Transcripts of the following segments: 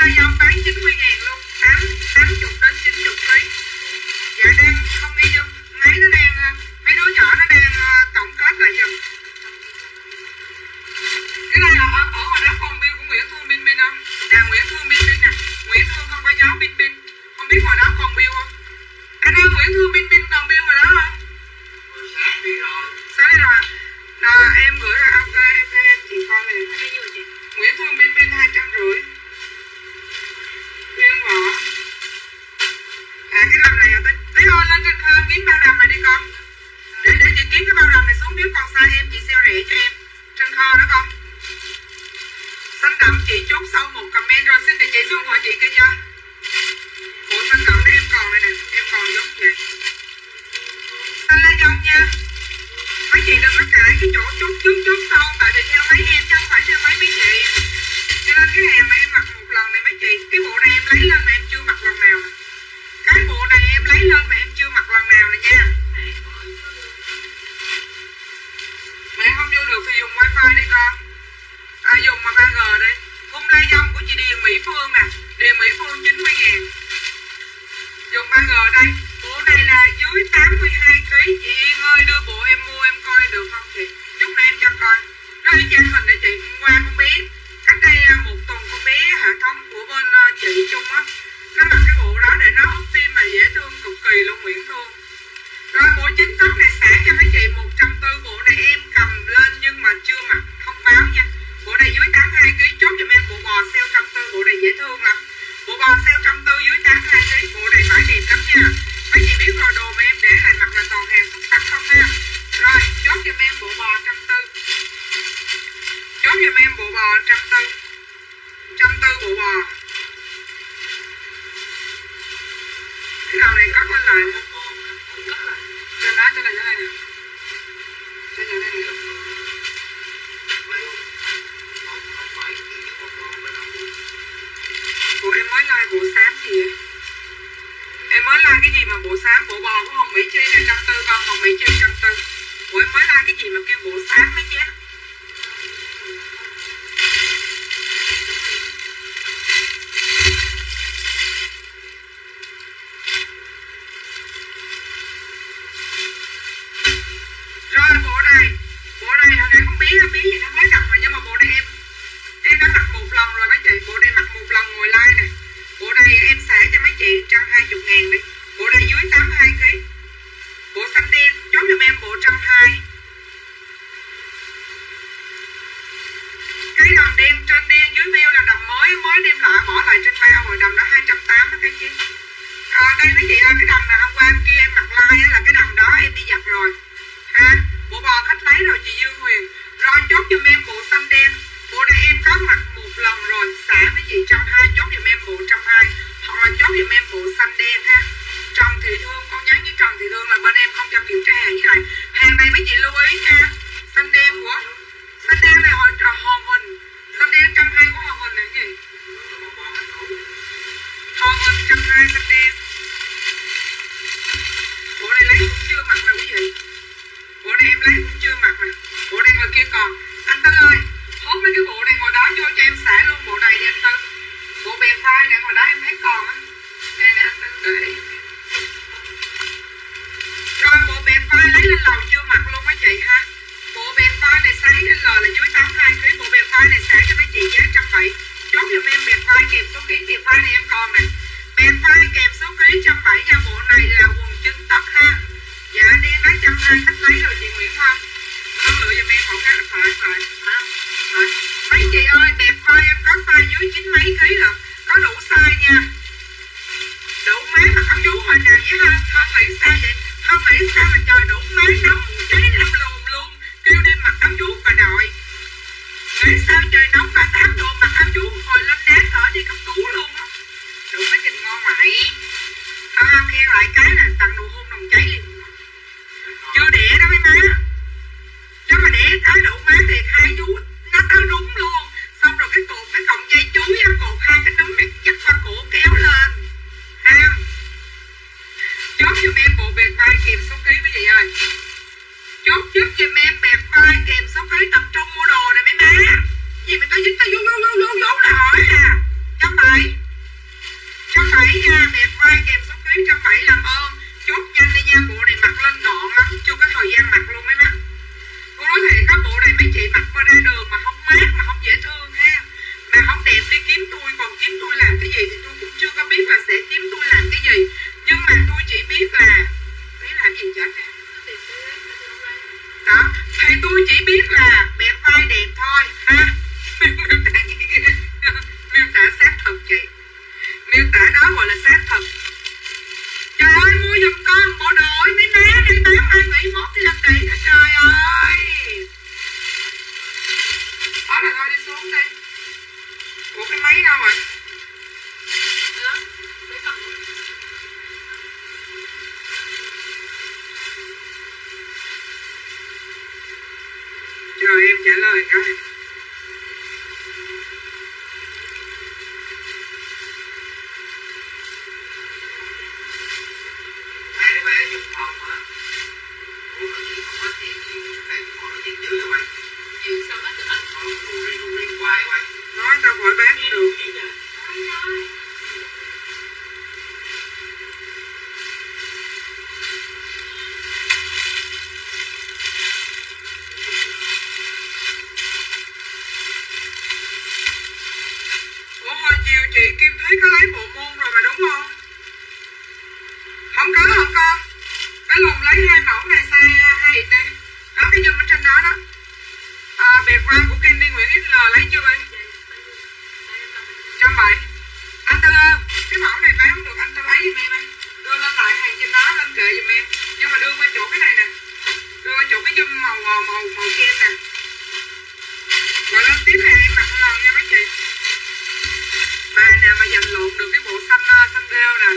thun lê dông bán 90 ngàn luôn 8, 80 về giùm em. Nhưng mà đưa qua chỗ cái này nè. Đưa qua chỗ cái dâm màu màu màu màu kem nè. Rồi lên tiếp này em mặc lần nha mấy chị. Ba nào mà giành luộc được cái bộ xanh ờ, xanh rêu nè.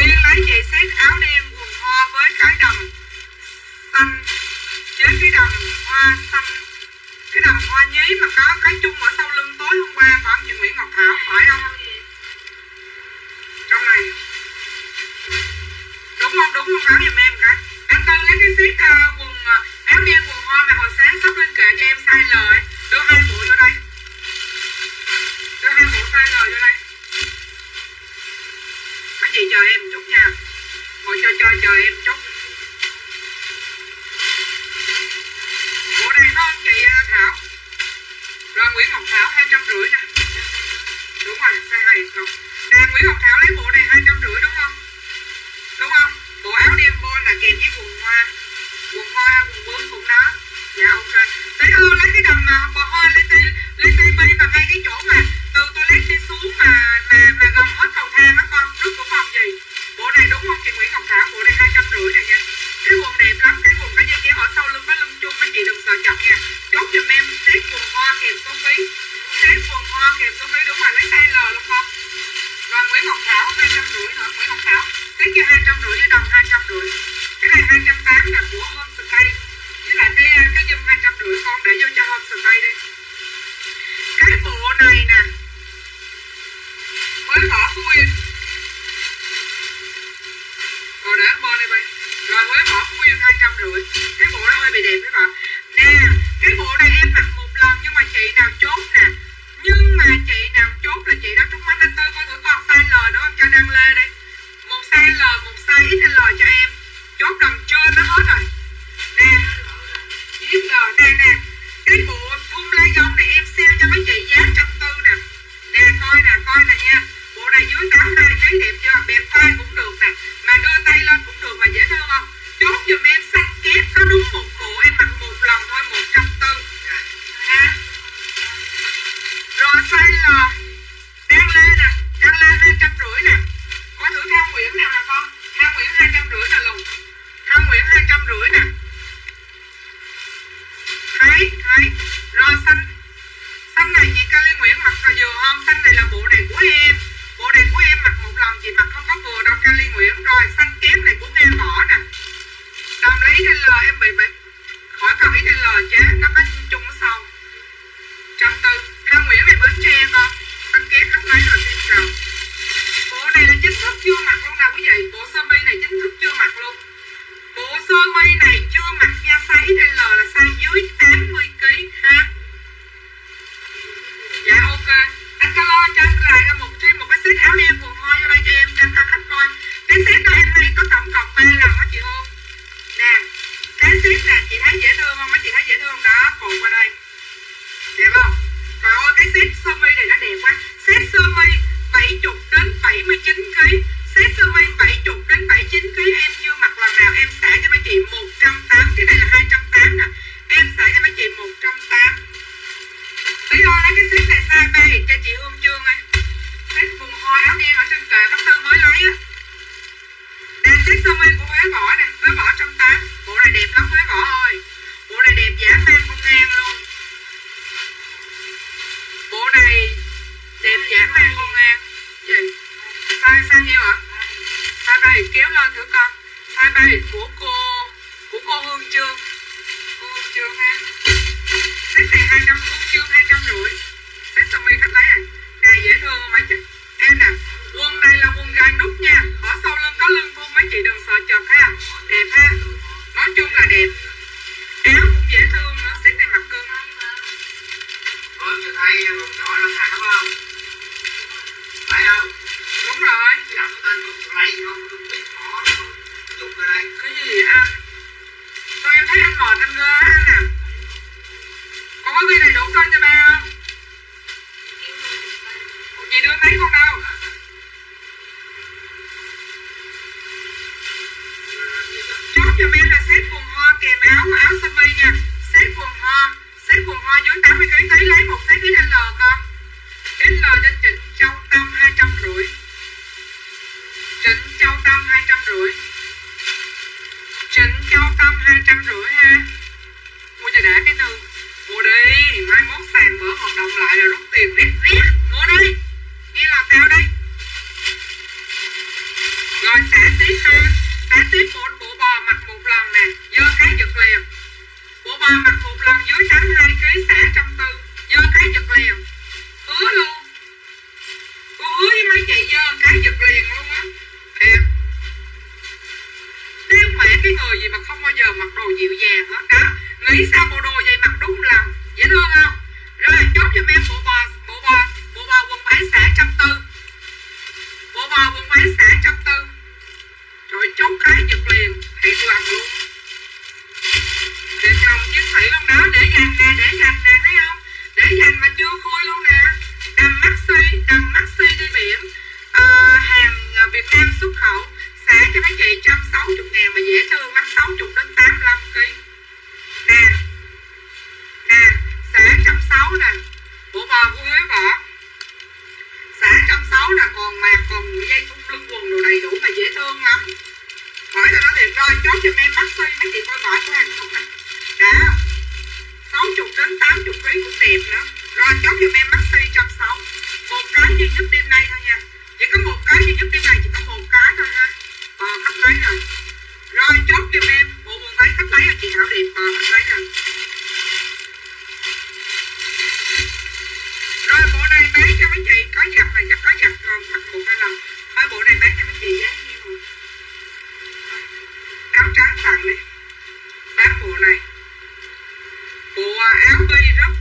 Yên lấy chị xét áo đen, quần hoa với cái đầm xanh. Với cái đầm hoa xanh. Cái đầm hoa nhí mà có cái chung ở sau lưng tối hôm qua, phải không chị Nguyễn Ngọc Thảo? Phải không? Trong này đúng không đúng không báo giùm em cái anh cân lấy cái xiết uh, quần à, áo đen quần hoa mà hồi sáng sắp lên kệ cho em sai lời. Đưa hai bộ vô đây. Đưa hai bộ sai lời vô đây. Có gì chờ em một chút nha. Ngồi cho cho chờ em một chút. Bộ này có không chị à, thảo. Rồi nguyễn ngọc thảo hai trăm rưỡi nè. Đúng rồi sai hay không? Đang nguyễn ngọc thảo lấy bộ này hai trăm rưỡi đúng không? đúng không? Bộ áo đen bôi là kèm với quần hoa. Quần hoa quần bướm quần nó, dạ ok. Tới ư lấy cái đầm mà bò hoa lấy tay lấy tay bay bằng ngay cái chỗ mà từ toilet đi xuống mà mà mà gần hết cầu thang á con trước của phòng gì? Bộ này đúng không chị nguyễn ngọc thảo? Bộ này hai trăm rưỡi này nha. Cái quần đẹp lắm cái quần có dây kéo ở sau lưng có lưng chung mấy chị đừng sợ chậm nha. Chốt giùm em tiếp quần hoa kèm số phí. Tiếp quần hoa kèm số phí đúng rồi lấy tay l luôn con. Rồi nguyễn ngọc thảo hai trăm rưỡi nữa nguyễn ngọc thảo cái kia hai trăm rưỡi đồng hai trăm rưỡi. Cái này hai trăm tám là của homestay với là cái cái dâm hai trăm rưỡi con để vô cho homestay đi. Cái bộ này nè, mới bỏ vui. Rồi để bo đi bay rồi, mới bỏ vui hai trăm rưỡi. Cái bộ nó hơi bị đẹp các bạn nè, cái bộ này em mặc một lần nhưng mà chị nào chốt nè. Nhưng mà chị nào chốt là chị đó trúng mắt anh tơ coi thử còn size L nữa không cho đăng lê đi size L một size XL cho em. Chốt đầm trưa nó hết rồi. Nè XL nè nè. Cái bộ thun lá dông này em xem cho mấy chị giá trăm tư nè. Nè, coi nè coi nè nha. Bộ này dưới tám hai thấy đẹp chưa? Đẹp vai cũng được nè. Mà đưa tay lên cũng được mà dễ thương không? Chốt giùm em xanh kép, có đúng một bộ, em mặc một lần thôi, một trăm tư. Ha rồi size L đang lên nè, đang lên lên trăm rưỡi nè có thử thang nguyễn nào là con. Thao nguyễn hai trăm rưỡi là lùng. Thang nguyễn hai trăm rưỡi nè. Thấy thấy, rồi xanh. Xanh này chị Kali Nguyễn mặc cà dừa không? Xanh này là bộ này của em. Bộ này của em mặc một lần chị mặc không có vừa đâu Kali Nguyễn. Rồi xanh kém này của em bỏ nè. Đồng lấy cái lời em bị bệnh. Khỏi cần ý trên lời chứ nó có chung sau. Trăm tư. Thang nguyễn này bến tre con xanh kém hấp lấy rồi xin rồi này là chính thức chưa mặc luôn nào, quý vị. Bộ sơ mi này chính thức chưa mặc luôn. Bộ sơ mi này chưa mặc nha, size L là size dưới 80 kg ha. Dạ ok. Anh calo cho anh lại là một thêm một cái set áo len quần hoa vô đây cho em, cho các khách coi cái set này em may có tổng cộng ba lần á chị hương. Nè, cái set này chị thấy dễ thương không mấy chị thấy dễ thương đó cuộn qua đây. Đẹp không? Rồi ôi cái set sơ mi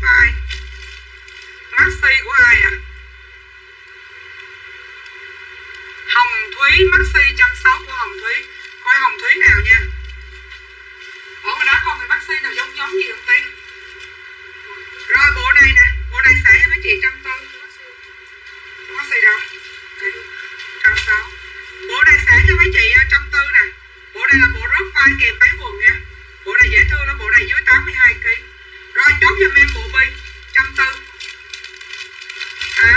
vai maxi của ai à? Hồng thúy maxi trăm sáu của hồng thúy. Coi hồng thúy nào nha. Ở mà đó còn cái maxi nào giống giống gì không tí rồi, bộ này nè. Bộ này xả cho mấy chị trăm tư maxi đâu? Trăm sáu. Bộ này xả cho mấy chị ờ, trăm tư nè. Bộ này là bộ rất vai kèm váy quần nha. Bộ này dễ thương lắm. Bộ này dưới 82 anh đóng chốt giùm em bộ bình trăm tư. À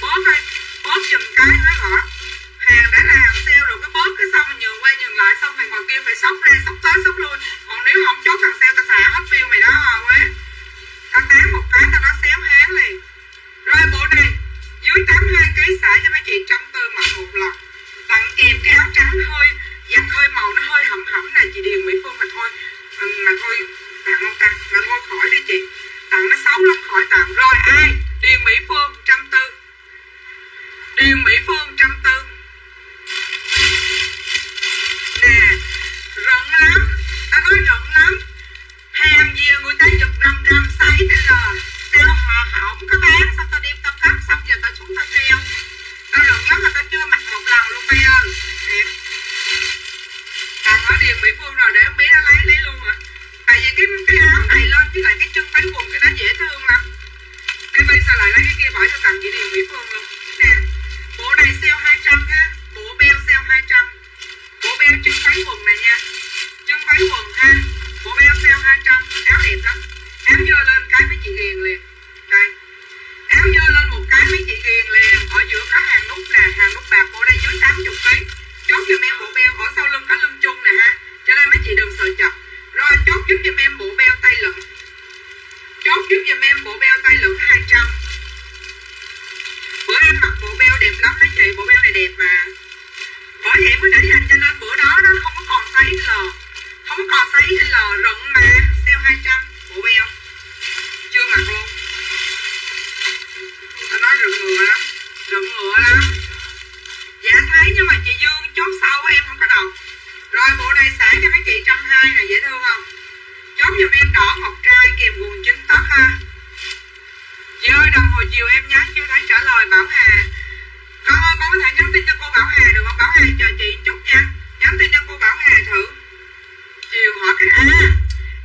bóp đây, bóp giùm cái nó hả? hàng đã là hàng sale rồi cái bóp cái xong mình nhường qua nhường lại, xong mày còn kia phải sóc ra, sóc tới, sóc lui. Còn nếu không chốt thằng sale, tao xả hết view mày đó à quá. Tao tán một cái, tao nó xéo hán liền. Rồi bộ này, dưới 82 kg xả cho mấy chị trăm tư mặc một lần tặng kèm cái áo trắng hơi, giặt hơi màu, nó hơi hầm hẩm này, chị Điền Mỹ Phương mà thôi. Ừ, mà thôi tặng không tặng mà thôi khỏi đi chị tặng nó xấu lắm khỏi tặng rồi ai Điền Mỹ Phương trăm tư Điền Mỹ Phương trăm tư nè rận lắm ta nói rận lắm hàng gì người ta giật rầm rầm say thế là tao họ hỏng có bán sao tao đem tao cắt xong giờ tao xuống tao treo tao rận lắm mà tao chưa mặc một lần luôn bây giờ đẹp tao nói điền mỹ phương rồi để cái cái áo này lên với lại cái chân váy quần cái nó dễ thương lắm. Cái bây giờ lại lấy cái kia bỏ cho tặng chị điền mỹ phương luôn. Nè bộ này sale 200 ha bộ beo sale 200 bộ beo chân váy quần này nha. Chân váy quần ha bộ beo sale 200 áo đẹp lắm. Áo dơ lên cái mấy chị ghiền liền. Đây. Áo dơ lên một cái mấy chị ghiền liền. Ở giữa có hàng nút nè, hàng nút bạc. Bộ đây dưới 80 kg chốt giùm em bộ beo ở sau lưng có lưng chung nè ha. Cho nên mấy chị đừng sợ chật rồi, chốt giúp giùm em bộ beo tay lửng. Chốt giúp giùm em bộ beo tay lửng 200 bữa em mặc bộ beo đẹp lắm mấy chị bộ beo này đẹp mà. Bởi vậy mới để dành cho nên bữa đó nó không có còn size L. Không có còn size L rộng mà. Sale 200 bộ beo. Chưa mặc luôn. Tao nói rụng ngựa lắm, rụng ngựa lắm. Dạ thấy nhưng mà chị Dương chốt sau em không có đầu rồi bộ này xả cho mấy chị trăm hai này dễ thương không chốt giùm em đỏ ngọc trai kèm quần chính tóc ha chị ơi đồng hồ chiều em nhắn chưa thấy trả lời Bảo Hà con ơi con có thể nhắn tin cho cô Bảo Hà được không Bảo Hà chờ chị chút nha nhắn tin cho cô Bảo Hà thử chiều hỏi cái à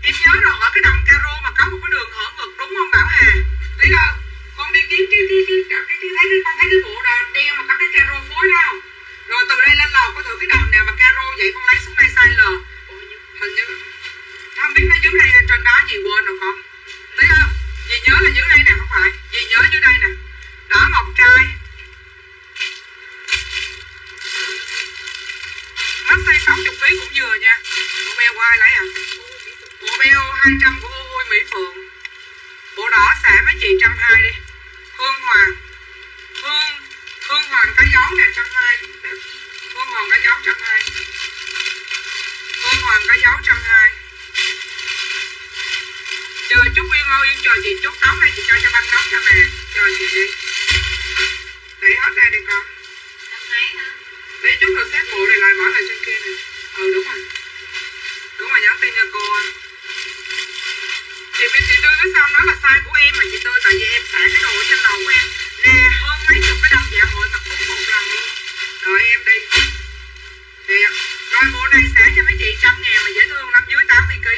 em nhớ rồi hỏi cái đầm caro mà có một cái đường hở ngực đúng không Bảo Hà thấy không con đi kiếm cái cái cái cái cái thấy cái con thấy cái bộ đồ đen mà có cái caro phối đó không rồi từ đây lên lầu có thử cái đầu nào mà caro vậy con lấy xuống đây sai L hình như không biết nó dưới đây hay trên đó, gì quên rồi con. Thấy không? Dì nhớ là dưới đây nè, không phải. Dì nhớ dưới đây nè. Đỏ ngọc trai. Nó xây 60 kg cũng vừa nha. Bộ beo của ai lấy à? Bộ beo 200 của Hôi Mỹ Phượng. Bộ đỏ xả mấy chị trăm hai đi. Hương Hoàng. Hương Hương Hoàng có dấu nè trăm hai. Hương Hoàng có dấu trăm hai. Hương Hoàng có dấu trăm hai. Chờ chút Nguyên ơi chờ chị chút tóc này chị cho cho băng nóc cho mẹ. Chờ chị đi đẩy hết ra đi con. Để chút rồi xếp bộ này lại bỏ lại trên kia nè. Ừ đúng rồi. Đúng rồi nhắn tin cho cô chị biết chị tư nói sao nói là sai của em mà chị tư tại vì em xả cái đồ ở trên đầu của em. Nè hơn mấy chục cái đầm dạ hội tập uống một lần luôn đợi em đi. Thiệt rồi bộ này sẽ cho mấy chị trăm ngàn mà dễ thương lắm. Dưới 80 kg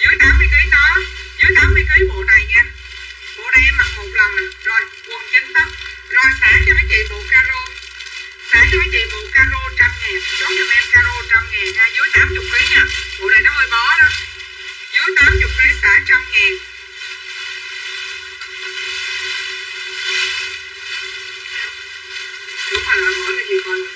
dưới 80 kg nó, dưới 80 kg bộ này nha. Bộ này em mặc một lần nè. Rồi, quần chính tóc. Rồi, xả cho mấy chị bộ caro. Xả cho mấy chị bộ caro trăm ngàn. Chốt cho em caro trăm ngàn nha. Dưới 80 kg nha. Bộ này nó hơi bó đó. Dưới 80 kg xả trăm ngàn. Rồi gì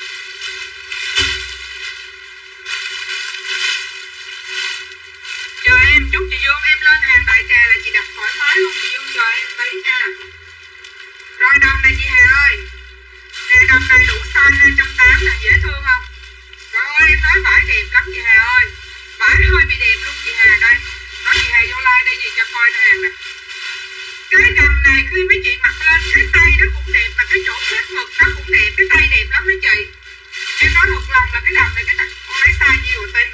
chờ em, chút chị Dương em lên hàng đại trà là chị đặt thoải mái luôn, chị Dương chờ em tí nha. Rồi, đầm này chị Hà ơi. Nè, đầm này đủ size 280 là dễ thương không? Rồi, em nói vải đẹp lắm chị Hà ơi. Vải hơi bị đẹp luôn chị Hà đây. Nói chị Hà vô like đây gì cho coi hàng nè cái đầm này khi mấy chị mặc lên cái tay nó cũng đẹp mà cái chỗ kết ngực nó cũng đẹp cái tay đẹp lắm mấy chị. Em nói một lần là cái đầm này cái tay con lấy size nhiều rồi tí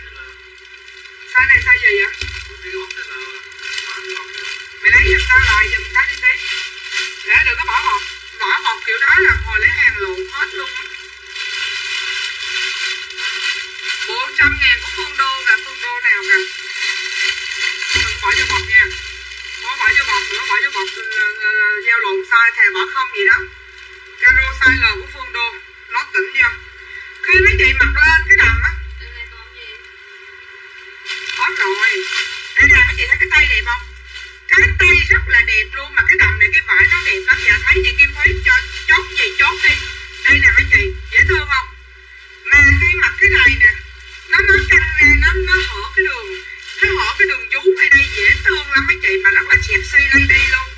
size này size gì vậy? Mày lấy giùm tao lại giùm cái đi tí để đừng có bỏ bọc. Bỏ bọc kiểu đó là hồi lấy hàng lộn hết luôn bộ trăm ngàn của phương đô là phương đô nào kìa đừng bỏ vô bọc nha bỏ bỏ vô bọc nữa bỏ ờ, ờ, gieo lộn sai thè bỏ không gì đó caro sai L của phương đô nó tỉnh chưa khi mấy chị mặc lên cái đầm á hết rồi. Đây nè mấy chị thấy cái tay đẹp không? Cái tay rất là đẹp luôn mà cái đầm này cái vải nó đẹp lắm. Dạ thấy chị Kim Thúy cho chốt gì chốt đi. Đây nè mấy chị dễ thương không? Mà khi mặc cái này nè nó nó căng ra nó nó hở cái đường nó hở cái đường vú ở đây dễ thương lắm mấy chị mà rất là lây đi luôn.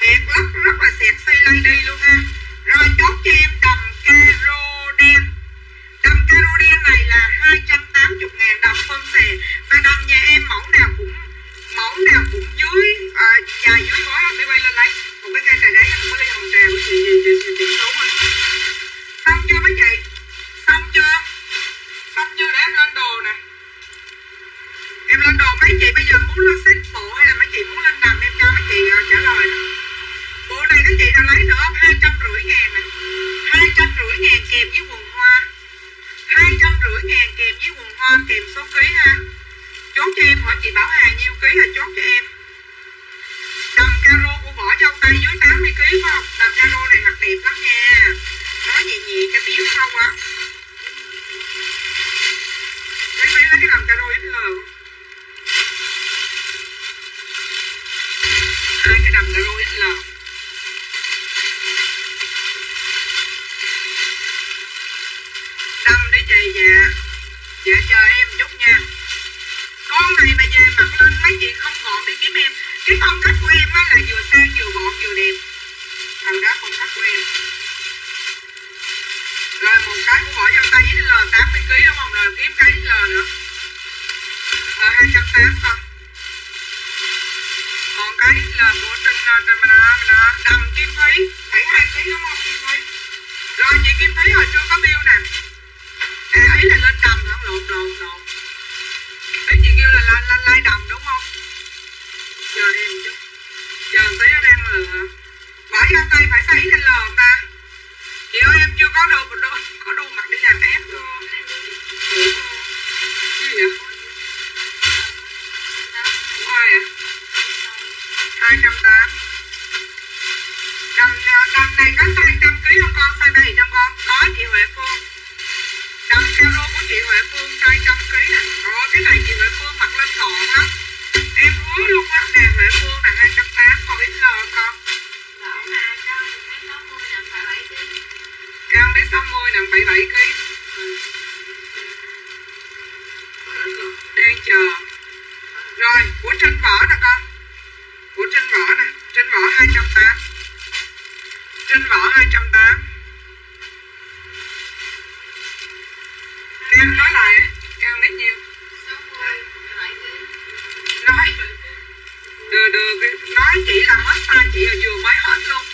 Thiệt lắm, rất là xiết xây lây đi luôn ha. Rồi chốt cho em đầm caro đen đầm caro đen này là 280 ngàn đồng phân xè. Và đầm nhà em mẫu nào cũng mẫu nào cũng dưới à, dài dưới gói để quay lên lấy. Một cái cây trà đáy một cái ly hồng trà của chị chị chị chị, chị số ơi xong chưa mấy chị? Xong chưa? Xong chưa để em lên đồ nè em lên đồ mấy chị bây giờ muốn lên xét bộ hay là mấy chị muốn lên đầm em cho mấy chị uh, trả lời? Bộ này các chị đã lấy nữa không hai trăm rưỡi ngàn hai trăm rưỡi ngàn kèm với quần hoa. Hai trăm rưỡi ngàn kèm với quần hoa kèm số ký ha. Chốt cho em hỏi chị Bảo Hà nhiêu ký là chốt cho em. Đầm caro của vỏ dâu tay dưới 80 kg phải không? Đầm caro này mặc đẹp lắm nha. Nói nhẹ nhẹ cho biết không á. Em lấy cái đầm caro XL không? Hai cái đầm caro XL đâm để chị dạ dạ chờ em chút nha. Con này mà về mặc lên, mấy chị không gọn đi kiếm em cái phong cách của em á là vừa sang vừa gọn, vừa đẹp. Thằng đó phong cách của em. Rồi một cái của bỏ dâu tay với L 80 kg đúng không? Rồi kiếm cái L nữa. Ờ 280 tám cái là của trên trên bên đó bên đầm kim thúy. Thấy hai thấy đúng không? Kim thúy rồi chị kim thúy hồi chưa có bill nè. À, ấy là lên đầm không lộn lộn lộn. Ấy chị kêu là lên lên lai đầm đúng không? Chờ em chút. Chờ tí nó đang lừa. Bỏ ra tay phải xây lên lờ ta. Chị ơi em chưa có đồ đồ có đồ mặc để làm ép. Luôn Ủa, gì vậy? 208 Đầm, đầm này có sai trăm ký không con? Sai 7 trăm con? Có chị Huệ Phương. Đầm caro của chị Huệ Phương sai trăm ký nè. Ồ cái này chị Huệ Phương mặc lên ngọn lắm Em hứa luôn á nè Huệ Phương là 208 còn ít lo con. Cao bé 60 nặng 77 kg Đang chờ. Rồi, của Trinh vỏ nè con vỏ 280 trên vỏ 280 em nói lại. Cao mấy nhiêu nói được được nói chỉ là hết size chị là vừa mới hết luôn.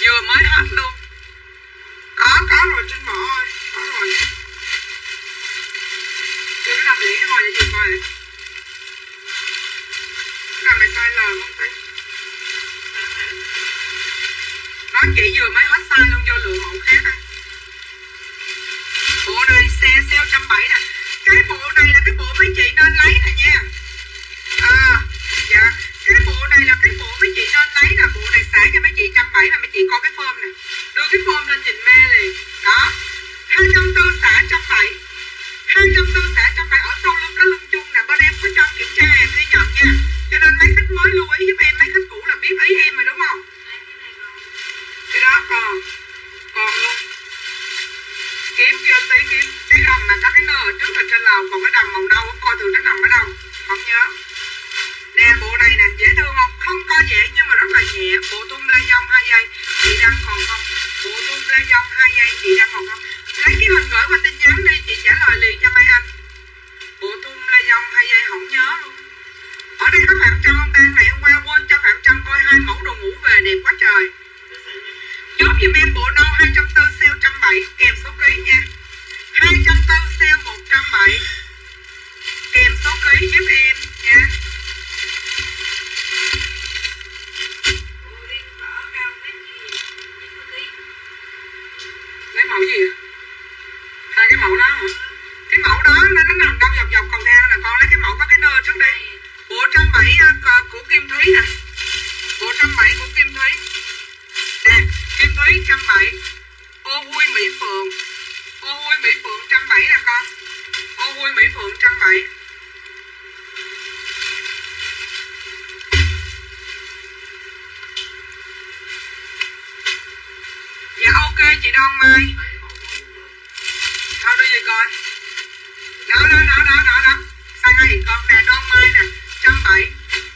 Vừa mới hết luôn. Có có rồi trên vỏ ơi có rồi. Chưa có làm lễ hồi cho chị coi. Làm này sai lờ không tí bác chị vừa mới hết size luôn, vô lừa mẫu khác à bộ này xe sale trăm bảy nè. Cái bộ này là cái bộ mấy chị nên lấy nè nha. À dạ. Cái bộ này là cái bộ mấy chị nên lấy nè. Bộ này xả cho mấy chị trăm bảy là mấy chị có cái form nè. Đưa cái form lên nhìn mê liền. Đó. Hai trăm tư xả trăm bảy. Hai trăm tư xả trăm bảy. Ở sau lưng cái lưng chung nè. Bên em có cho kiểm tra hàng ghi nhận nha. Cho nên mấy khách mới lưu ý giúp em, mấy khách cũ là biết ý em rồi đúng không? Đó còn còn luôn kiếm kêu tí, kiếm. Cái đầm mà có cái nơ ở trước là trên lầu, còn cái đầm màu nâu coi thường nó nằm ở đâu? Không nhớ. Nè, bộ này nè, dễ thương không? Không có dễ, nhưng mà rất là nhẹ. Bộ tung lê dông hai giây, chị đang còn không? Bộ tung lê dông hai giây, chị đang còn không? Lấy cái hình gửi qua tin nhắn đi, chị trả lời liền cho mấy anh. Bộ tung lê dông hai giây, không nhớ luôn. Ở đây có phạm trâm không đang ngày hôm qua quên cho phạm trâm coi hai mẫu đồ ngủ về, đẹp quá trời chốt giùm em bộ nâu 204 siêu 107 kèm số ký nha. 204 siêu 107 kèm số ký giúp em nha. Lấy mẫu gì hai cái mẫu đó cái mẫu đó là nó nằm trong dọc dọc còn theo là con lấy cái mẫu có cái nơ trước đây bộ trăm bảy à, của kim thúy nè. Mới trăm bảy. Ô huy mỹ phượng. Ô huy mỹ phượng trăm bảy nè con. Ô huy mỹ phượng trăm bảy. Dạ ok, chị đoan mai. Thôi đi gì coi đó đó đó đó đó đó sai này con nè, đoan mai nè. Trăm bảy.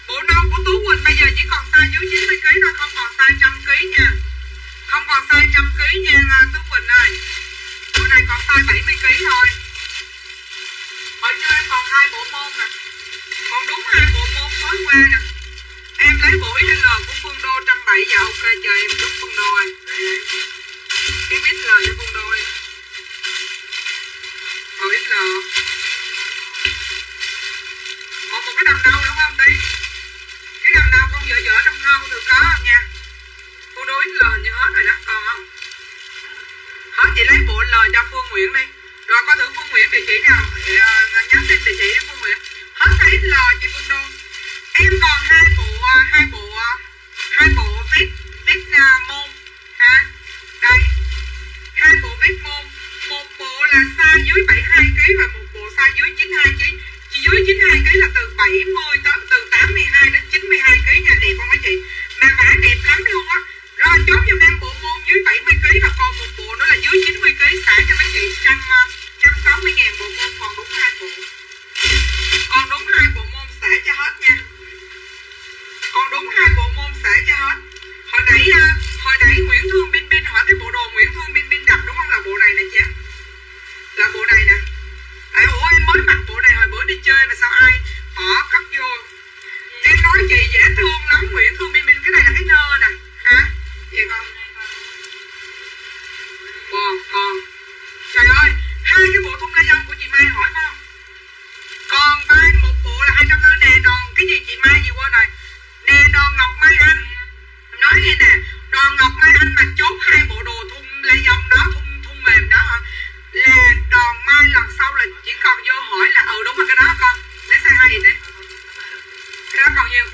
Bộ non của tú quỳnh, bây giờ chỉ còn sai dưới 90 kg thôi, không còn sai trăm kg nha không còn sai trăm ký nha à, tú quỳnh ơi. Bữa này còn sai 70 ký thôi. Ở trên em còn hai bộ môn nè. Còn đúng hai bộ môn tối qua nè. Em lấy bộ XL của Phương Đô trăm bảy. Dạ ok, chờ em đúng Phương Đô ơi cái XL cho Phương Đô đi. Bộ XL còn một cái đầm nâu đúng không tí cái đầm nâu con dở dở trong kho con được có không nha? Cô đối l như hết rồi đó còn không hết chị lấy bộ L cho Phương Nguyễn đi. Rồi coi thử Phương Nguyễn địa chỉ nào. Thì uh, nhắn tin địa chỉ cho Phương Nguyễn. Hết thấy l chị Phương Đô. Em còn hai bộ à, hai bộ à, hai bộ viết viết uh, môn ha? Đây. Hai bộ viết môn. Một bộ là size dưới 72 kg và một bộ size dưới 92 kg chỉ dưới 92 kg là từ 70 tới từ 82 đến 92 kg nha. Đẹp không mấy chị? Mà mã đẹp lắm luôn á rồi chốt cho em bộ môn dưới 70 kg và còn một bộ nữa là dưới 90 kg xả cho mấy chị trăm ờ, trăm sáu mươi ngàn bộ môn, còn đúng hai bộ. Còn đúng hai bộ môn, xả cho hết nha. Còn đúng hai bộ môn, xả cho hết. Hồi nãy ờ, hồi nãy Nguyễn Thương Bin Bin hỏi cái bộ đồ Nguyễn Thương Bin Bin đặt đúng không? Là bộ này nè chứ là bộ này nè. Tại ủa, em mới mặc bộ này hồi bữa đi chơi mà sao ai bỏ cắt vô? Em nói chị dễ thương lắm, Nguyễn Thương Bin Bin cái này là cái nơ nè. Hả? Gì con còn trời ơi, hai cái bộ thun lê dân của chị Mai hỏi con còn ba một bộ là hai trăm tư nè, đòn cái gì chị Mai, gì quên rồi. Nè, đòn ngọc mai anh. Nói nghe nè? Đòn ngọc mai anh mà chốt hai bộ đồ thun lê dân đó, thun thun mềm đó hả? Là đòn mai lần sau là chỉ còn vô hỏi là ừ đúng rồi, cái đó con. Lấy xe hai gì đi cái đó còn nhiêu?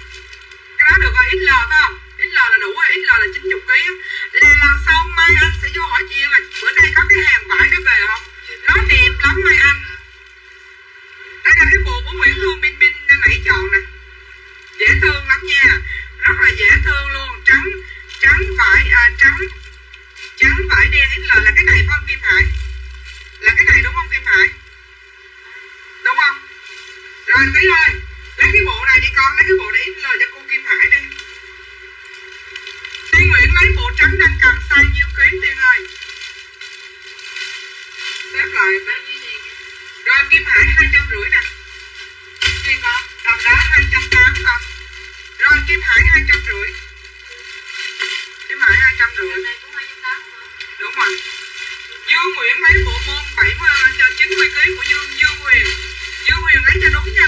Cái đó được rồi XL phải không? XL là đủ rồi XL là 90 kg là lần sau mai anh sẽ vô hỏi chị mà bữa nay có cái hàng vải đó về không? Nó đẹp lắm mai anh. Đây là cái bộ của Nguyễn Thương Bin Bin đang nãy chọn nè. Dễ thương lắm nha. Rất là dễ thương luôn. Trắng trắng vải à, trắng trắng vải đen. XL là cái này phải không Kim Hải? Là cái này đúng không Kim Hải? Đúng không? Rồi tí ơi lấy cái bộ này đi con lấy cái bộ này XL cho cô Kim Hải đi. Tiên Nguyễn lấy bộ trắng đang cầm size nhiêu ký Tiên ơi xếp lại bao nhiêu tiền rồi Kim Hải hai trăm rưỡi nè gì con đồng đá hai trăm tám con rồi Kim Hải hai trăm rưỡi Kim Hải hai trăm rưỡi đúng rồi Dương Nguyễn lấy bộ môn 70 cho 90 ký của Dương Dương Huyền Dương Huyền lấy cho đúng nha.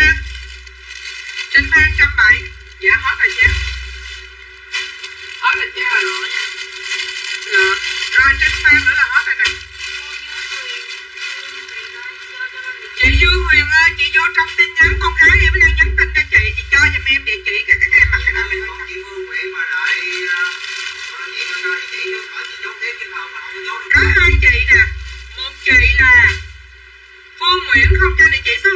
3 Trên 307 Dạ hết rồi cha Hết rồi cha rồi Dạ Rồi trên 3 nữa là hết rồi nè Chị Dương Huyền ơi Chị vô trong tin nhắn con gái em đang nhắn tin cho chị Chị cho giùm em địa chỉ cho các em mặc cái đó mình không có hai chị nè một chị là phương nguyễn không cho địa chỉ số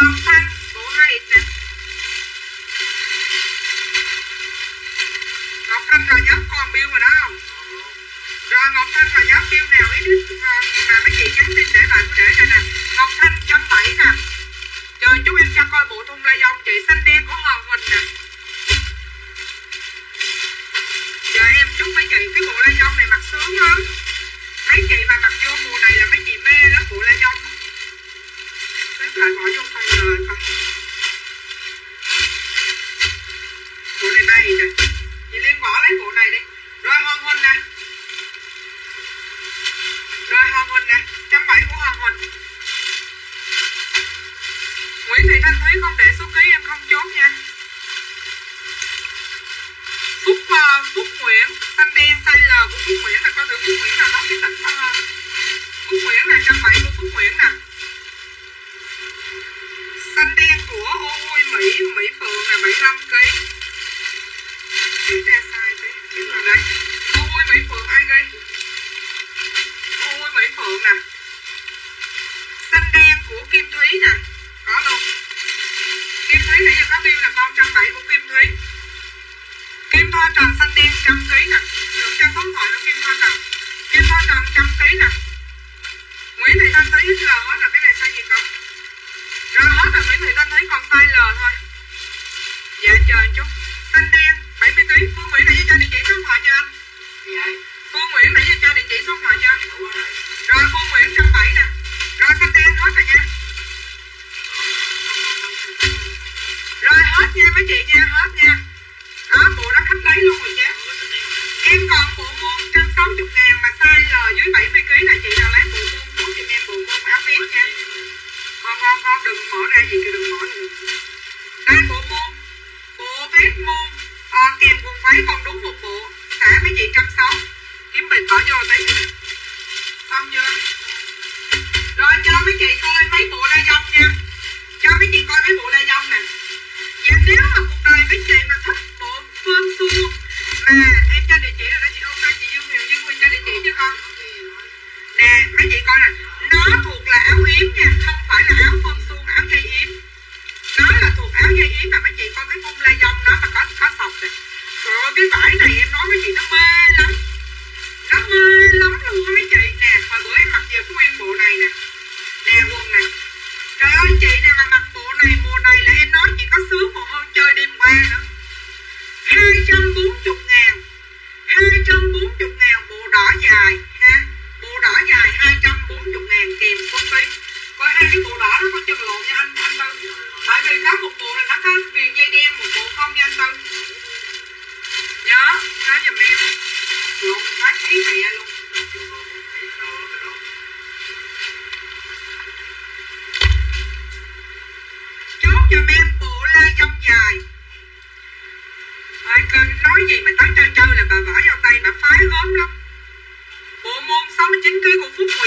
Ngọc Anh là giáo con biêu rồi đó không? Rồi Ngọc Anh là giáo biêu nào ấy đứa mà mấy chị nhắn tin để lại của để đây nè Ngọc Thanh trăm bảy nè Chờ chú em cho coi bộ thun lai dòng chị xanh đen của Hoàng Huỳnh nè Giờ em chúc mấy chị cái bộ lai dòng này mặc sướng lắm Mấy chị mà mặc vô mùa này là mấy chị mê lắm bộ lai dòng Lấy lại bỏ vô rồi con Bộ này bay Liên bỏ lấy bộ này đi Rồi Hoàng Huỳnh nè Rồi Hoàng Huỳnh nè trăm bảy của Hoàng Huỳnh Nguyễn Thị Thanh Thúy không để số ký em không chốt nha Phúc, uh, Phúc Nguyễn Xanh đen xanh L của Nguyễn là Con thử Phúc Nguyễn là nó cái tịch Phúc Nguyễn này trăm bảy của Phúc Nguyễn nè xanh đen của ô môi Mỹ Mỹ Phượng là 75 kg Chị ra sai tí Đúng rồi đây. Ô môi Mỹ Phượng ai gây? Ô môi Mỹ Phượng nè. Xanh đen của Kim Thúy nè. Có luôn. Kim Thúy nãy giờ có bill là con 170 của Kim Thúy. Kim Thoa Trần xanh đen 100 kg nè. Đường cho phóng thoại của Kim Thoa Trần. Kim Thoa Trần 100 kg nè. Nguyễn Thị Thanh Thúy XL là cái này sai gì không? Nguyễn Thị Thanh thấy còn size L thôi. Dạ chờ chút. Xanh đen 70 kg Phương Nguyễn giờ cho địa chỉ số điện thoại cho anh? Phương Nguyễn giờ cho địa chỉ số điện thoại cho anh Rồi. Phương Nguyễn 170 nè. Rồi xanh đen hết rồi nha. Rồi hết nha mấy chị nha Hết nha. Đó bộ đó khách lấy luôn rồi chứ Em còn bộ môn 160 ngàn mà size L dưới 70 kg là chị nào lấy bộ môn của chị em bộ môn áo vest nha nó nó nó đừng mở ra gì kìa đừng mở gì đây bộ môn bộ vest môn à, kèm quần váy còn đúng một bộ cả mấy chị trăm sáu kiếm mình bỏ vô tí xong chưa rồi cho mấy chị coi mấy bộ la dông nha cho mấy chị coi mấy bộ la dông nè và nếu mà cuộc đời mấy chị mà thích bộ phương xu mà em cho địa chỉ rồi đó chị ok chị Dương hiệu Dương Nguyên cho địa chỉ cho con nè mấy chị coi nè. Nó thuộc là áo yếm nha, không phải là áo phơm suông áo dây yếm. Nó là thuộc áo dây yếm mà mấy chị coi cái khung la dông nó mà có có sọc nè. Trời ơi, cái vải này em nói mấy chị nó mê lắm. Nó mê lắm luôn mấy chị. Nè, hồi bữa em mặc về phú yên bộ này nè. Nè, quần này trời ơi, chị này mà mặc bộ này, mùa này là em nói chị có sướng một hơn chơi đêm qua nữa. Hai trăm bốn chục ngàn. Hai trăm bốn chục ngàn bộ đỏ dài, ha đỏ dài hai trăm bốn chục ngàn kèm số phí. Coi hai cái bộ đỏ nó có chừng lộn nha anh anh tư. Tại vì có một bộ là nó có viền dây đen, một bộ không nha anh tư. Nhớ nhớ giùm em. Lộn phá ký mẹ luôn. Chốt giùm em bộ la dông dài. Ai cần nói gì mà tới chơi chơi là bà vỡ vào tay, bà phái ốm lắm. មងសមចិត្តគឺកុំហ្វុក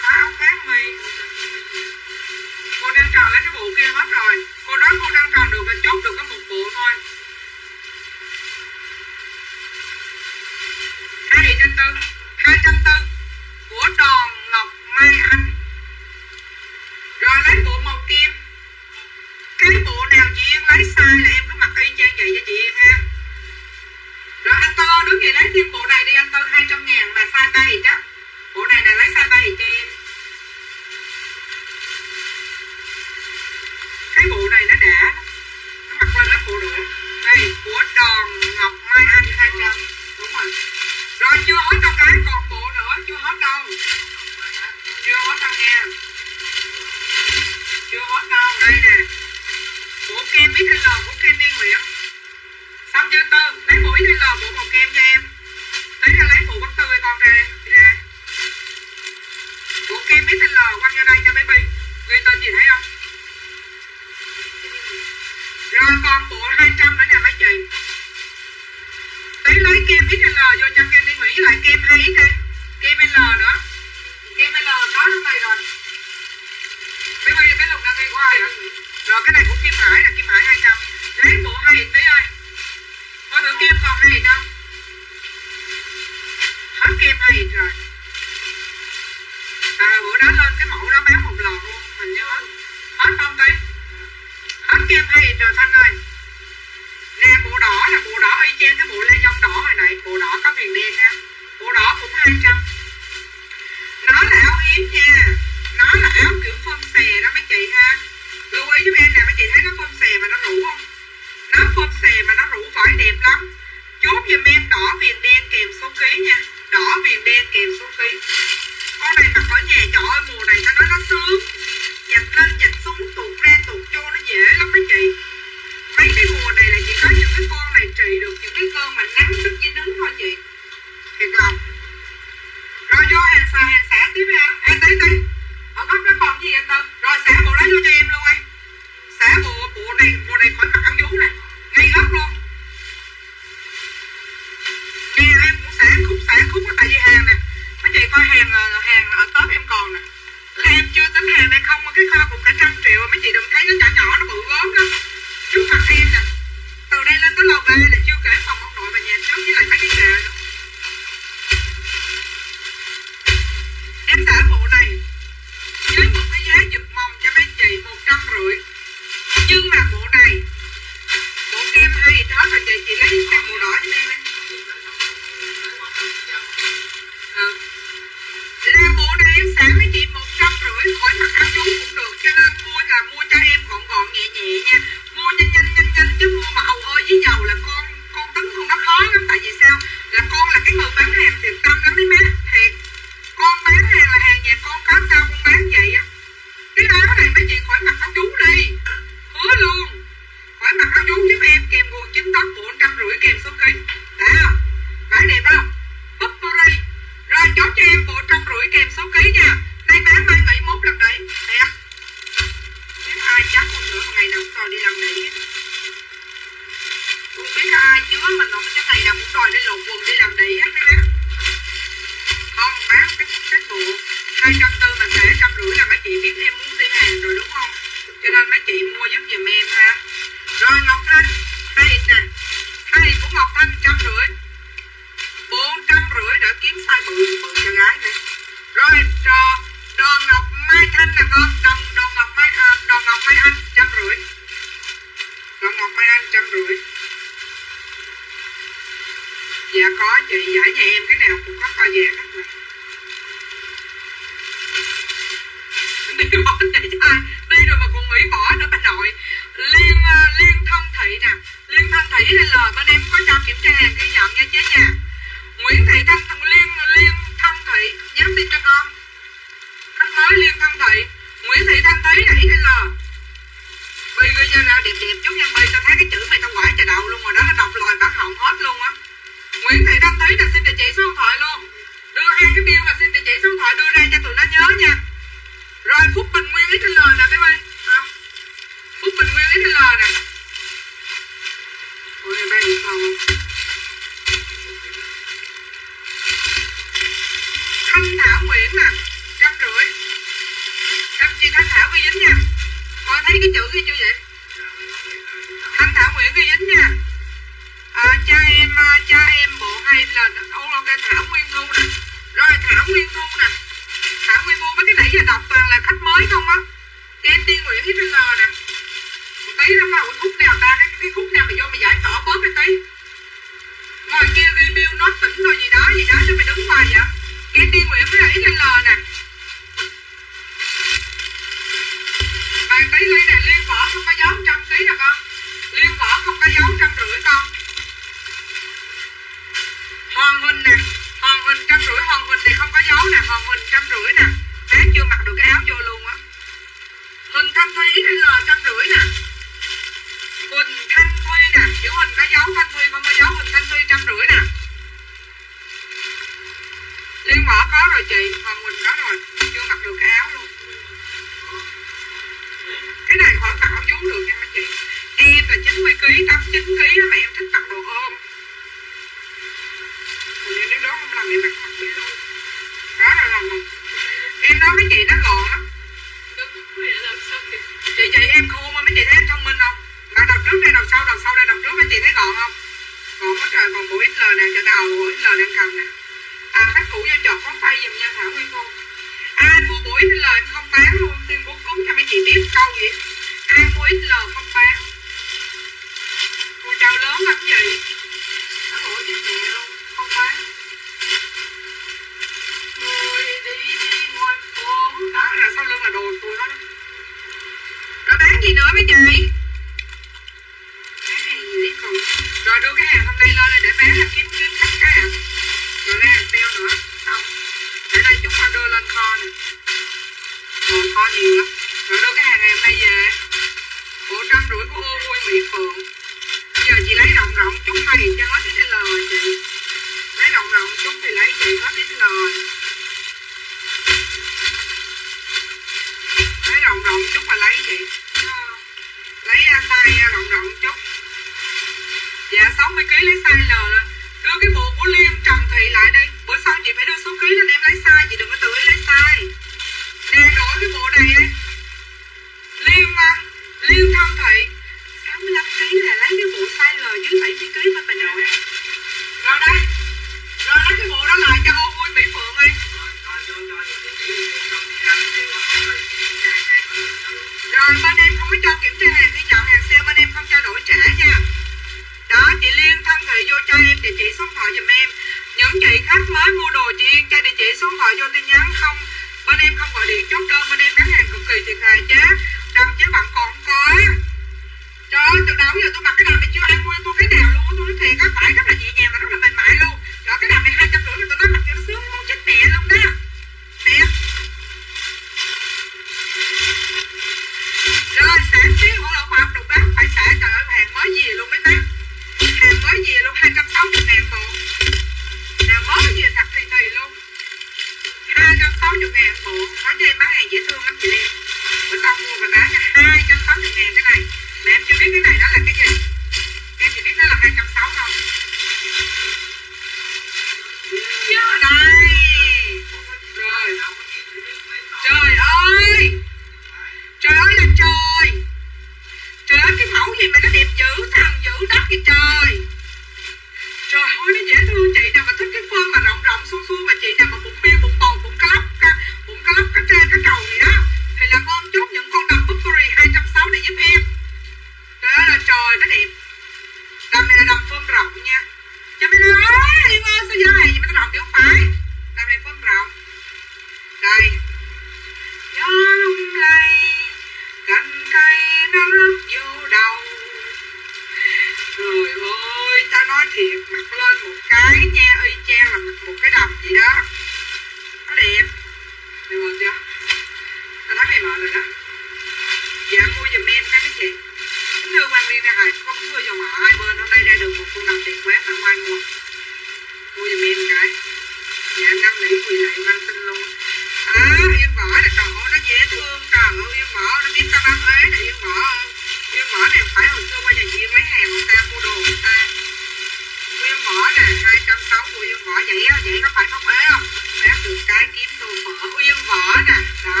chị á vậy có phải không bé không? Bé được cái kiếm tôi mở uyên vỡ nè. Đó.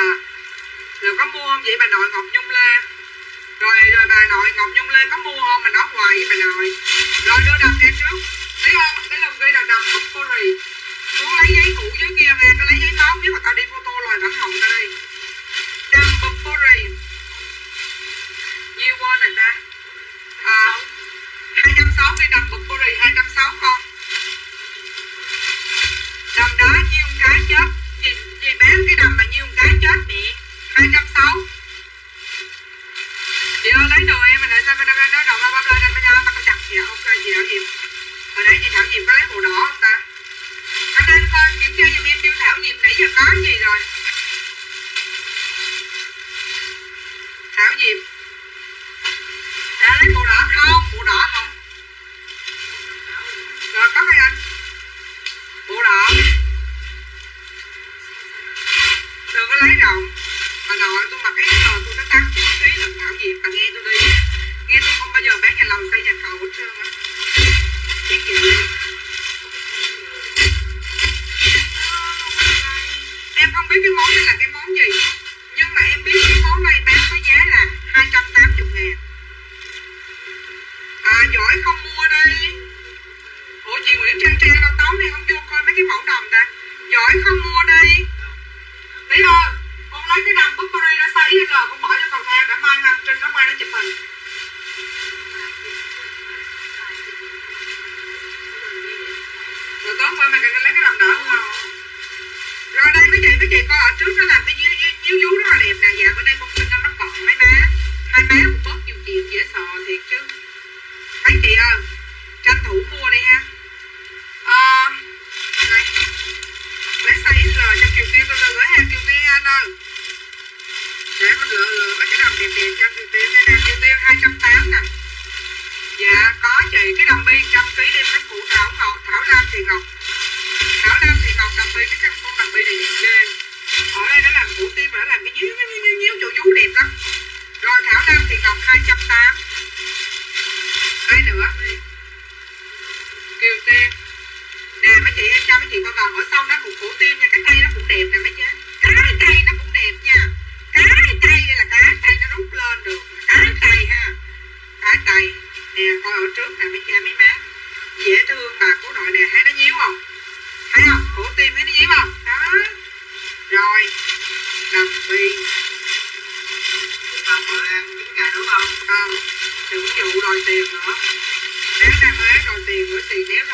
À rồi có mua không vậy? Bà nội ngọc nhung lê rồi rồi bà nội ngọc nhung lê có mua không? Mà nói hoài vậy bà nội. Rồi, đưa đầm em trước. Thấy không? Thấy lòng dây là đầm của cô rì xuống lấy giấy cũ dưới kia về tôi lấy giấy nón nếu mà tao đi chết. Chị, chị bán cái đầm mà nhiêu cái chết mẹ hai trăm sáu. Chị ơi lấy đồ em mà lại sao bên đây nó đầu ba ba lên bên đó mà con chặt chị ok chị thảo diệp hồi nãy chị thảo diệp có lấy màu đỏ không ta? Anh đang coi kiểm tra giùm em tiêu thảo diệp nãy giờ có gì rồi?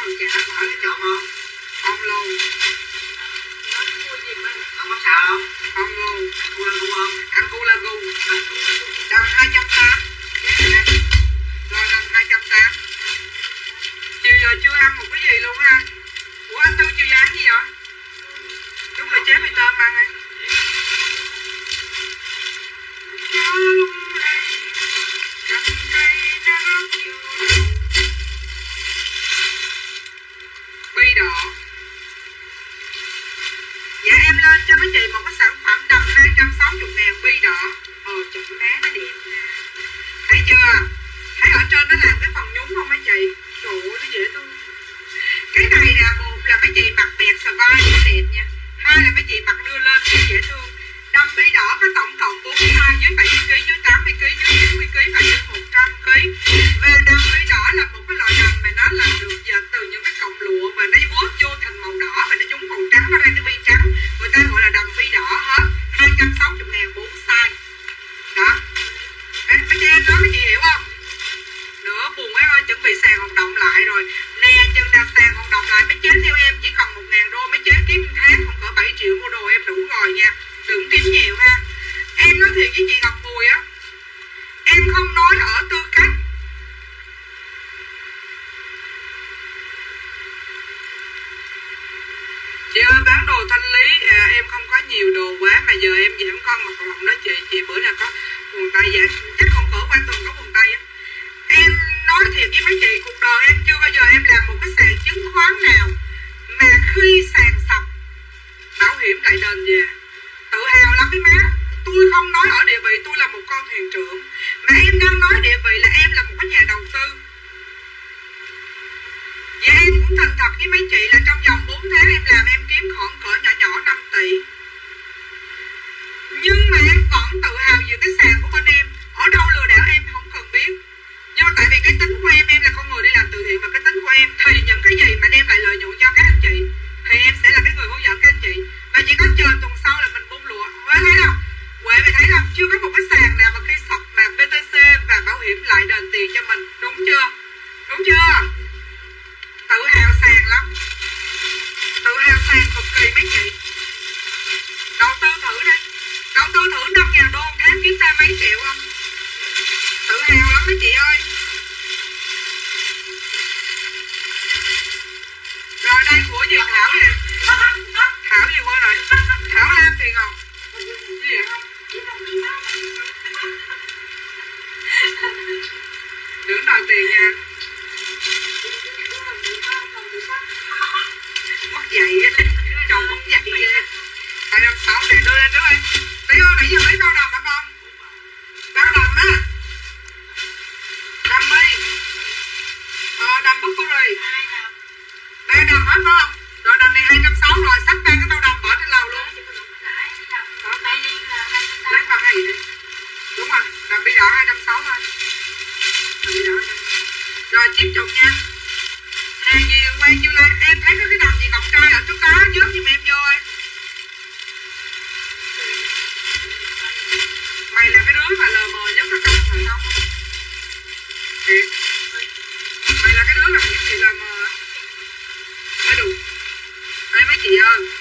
we can rồi, tiếp tục nha. Hàng gì, quay vô lên em thấy có cái đồng gì ngọc trai ở trước đó trước giùm em vô em mày là cái đứa mà lờ mờ nhất ở trong thử không mày là cái đứa mà những gì lờ mờ? Mới đủ. Ê mấy chị ơi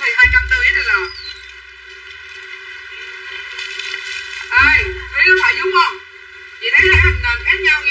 thầy hai trăm tư này là. Ai thấy nó phải đúng không? Vậy thấy hai hình nền khác nhau nha.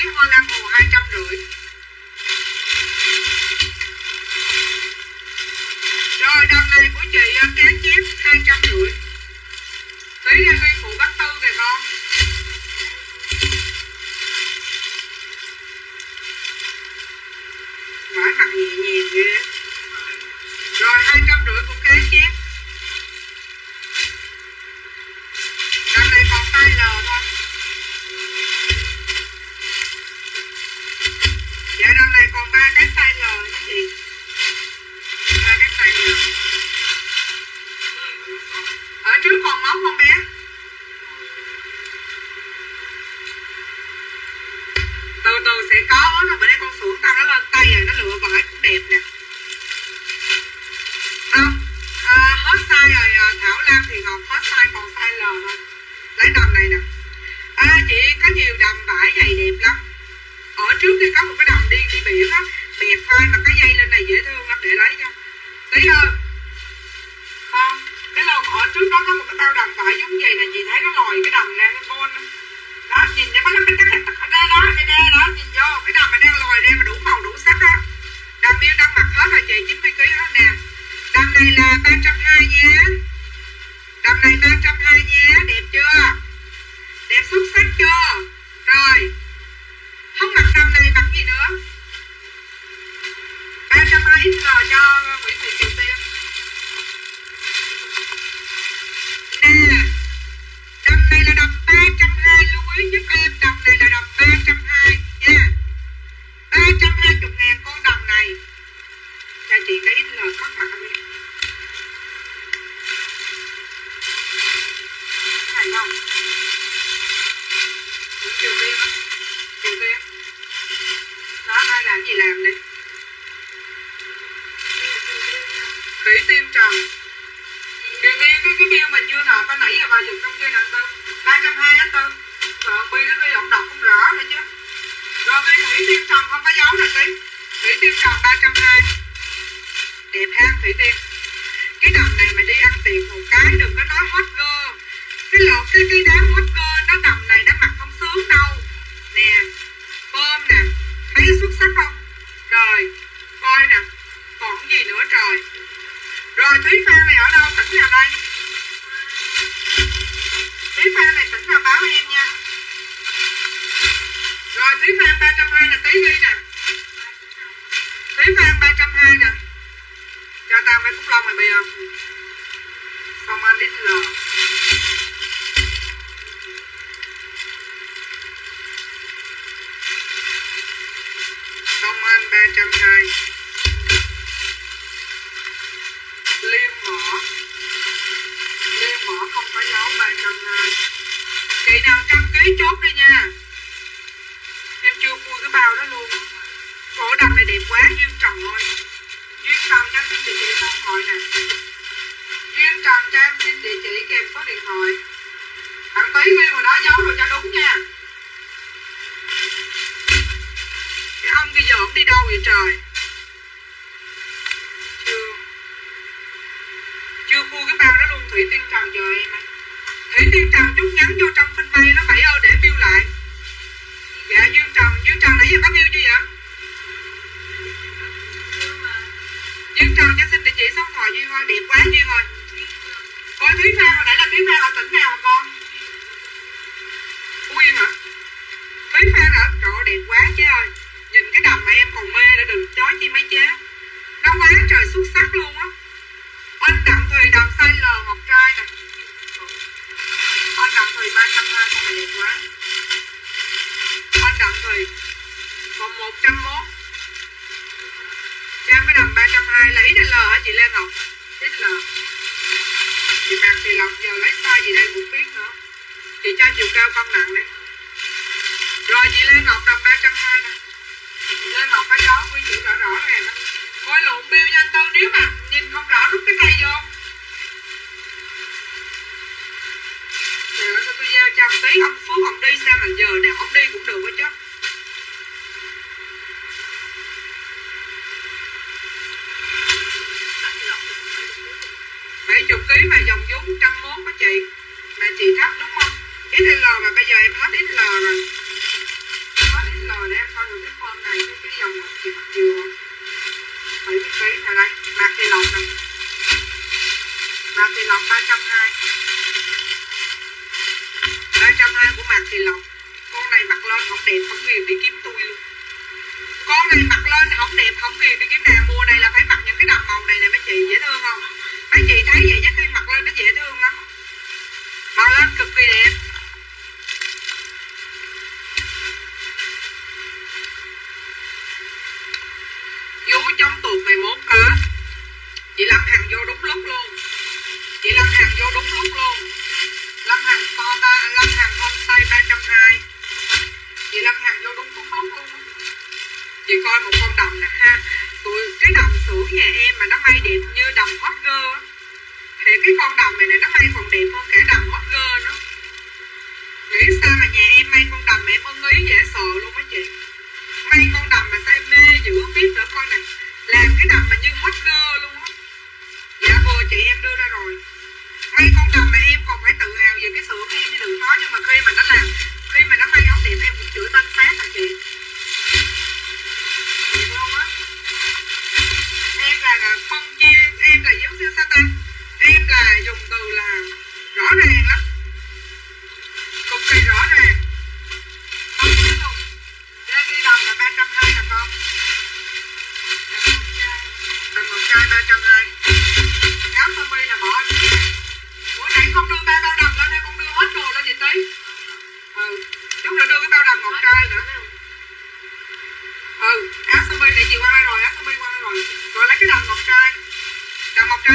85 kg, Hoa Lan Hồ hai trăm rưỡi. Rồi đầm này của chị ờ, chiếc hai trăm rưỡi. Tí là nguyên phụ bắt tư kìa con. Mở mặt nhẹ nhàng ghê Rồi hai trăm rưỡi của kế chiếc đẹp nè không à, hết size rồi à, thảo lan thì ngọc hết size còn size l thôi. Lấy đầm này nè. À, chị có nhiều đầm vải dày đẹp lắm. Ở trước kia có một cái đầm điên đi biển á. Bẹp vai mà cái dây lên này dễ thương lắm để lấy cho lấy hơn không cái lồng ở trước đó có một cái bao đầm vải giống vậy nè. Chị thấy nó lòi cái đầm ra cái con đó. đó nhìn cho nó. Cái cái cái đó đó đó nhìn vô. Cái đầm này đang lòi ra mà đủ màu đủ sắc á miếng đang mặc hết rồi chị 90 kg hết nè. Đầm này là 320 nha đầm này 320 nha đẹp chưa? Đẹp xuất sắc chưa? Rồi. Không mặc đầm này mặc gì nữa? 320 XL cho Nguyễn Thị Kiều Tiên. Nè. Đầm này là đầm 320 lưu ý giúp em. Đầm này là đầm 320 nha. 320 ngàn con đầm này cho chị cái ít lời có mặt không? Em này không? Cũng chưa Tiên á Triều đó, hai làm gì làm đi Thủy Tiên chồng Kiều Tiên cái cái bill mà chưa nộp ban nãy giờ bà dùng trong kia nè tư. Ba trăm hai anh tư. Rồi bi nó ghi giọng đọc không rõ nữa chứ. Rồi, cái thủy tiên chồng không có dấu rồi tí thủy tiên chồng ba trăm hai đẹp ha, thủy tiên. Cái đầm này mày đi ăn tiệc một cái đừng có nói hot girl. Cái lột cái cái đám hot girl nó đầm này nó mặc không sướng đâu. Nè bơm nè, thấy xuất sắc không? Rồi, coi nè, còn cái gì nữa trời? Rồi, Thúy Phan này ở đâu? Tỉnh nào đây? Thúy Phan này tỉnh nào báo em nha. Rồi, Thúy Phan 320 là tí ghi nè. Thúy Phan 320 nè. Cho tao mấy phút long này bây giờ. Xong ăn ít giờ Xong anh 320 liêm mỏ liêm mỏ không phải nấu ba trăm hai. Chị nào trăm ký chốt đi nha. Em chưa mua cái bao đó luôn. Cổ đầm này đẹp quá duyên trần ơi duyên trần cho em xin địa chỉ số điện thoại nè. Duyên trần cho em xin địa chỉ kèm số điện thoại. Thằng tí ghi vào đó dấu rồi cho đúng nha. Cái ông kia giờ ông đi đâu vậy trời?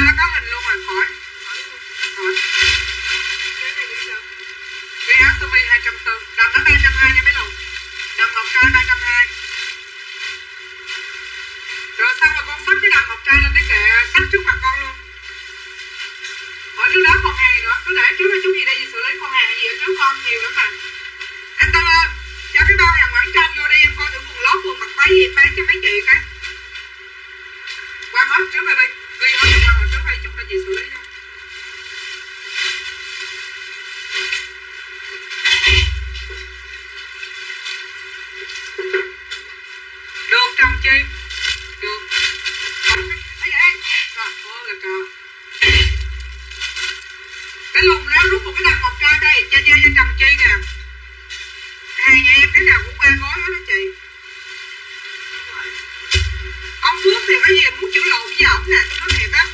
Nó có hình luôn rồi, khỏi. Khỏi. Cái áo sơ mi 240 Đầm nó 320 nha mấy lùng Đầm ngọc trai hai. Rồi xong rồi con sắp cái đầm một chai lên cái kệ, sắp trước mặt con luôn. Ở trước đó còn hàng nữa. Cứ để trước đó chú gì đây gì xử lý còn hàng gì ở trước con nhiều lắm mà. Anh Tâm ơi, Cho cái bao hàng quảng trong vô đây em coi thử quần lót quần mặt váy gì bán cho mấy chị cái Qua hết trước rồi đi. Đi hết cái số lưỡi được. Chồng chị được ấy ấy là cờ cái lùng láo rút một cái đàn ngọc ra đây, cho dê cho chồng chi nè. Hàng nhà em, cái nào cũng qua gói hết chị. Ông bước thì có gì muốn chữ lộn với ổng nè, tôi nói thiệt á.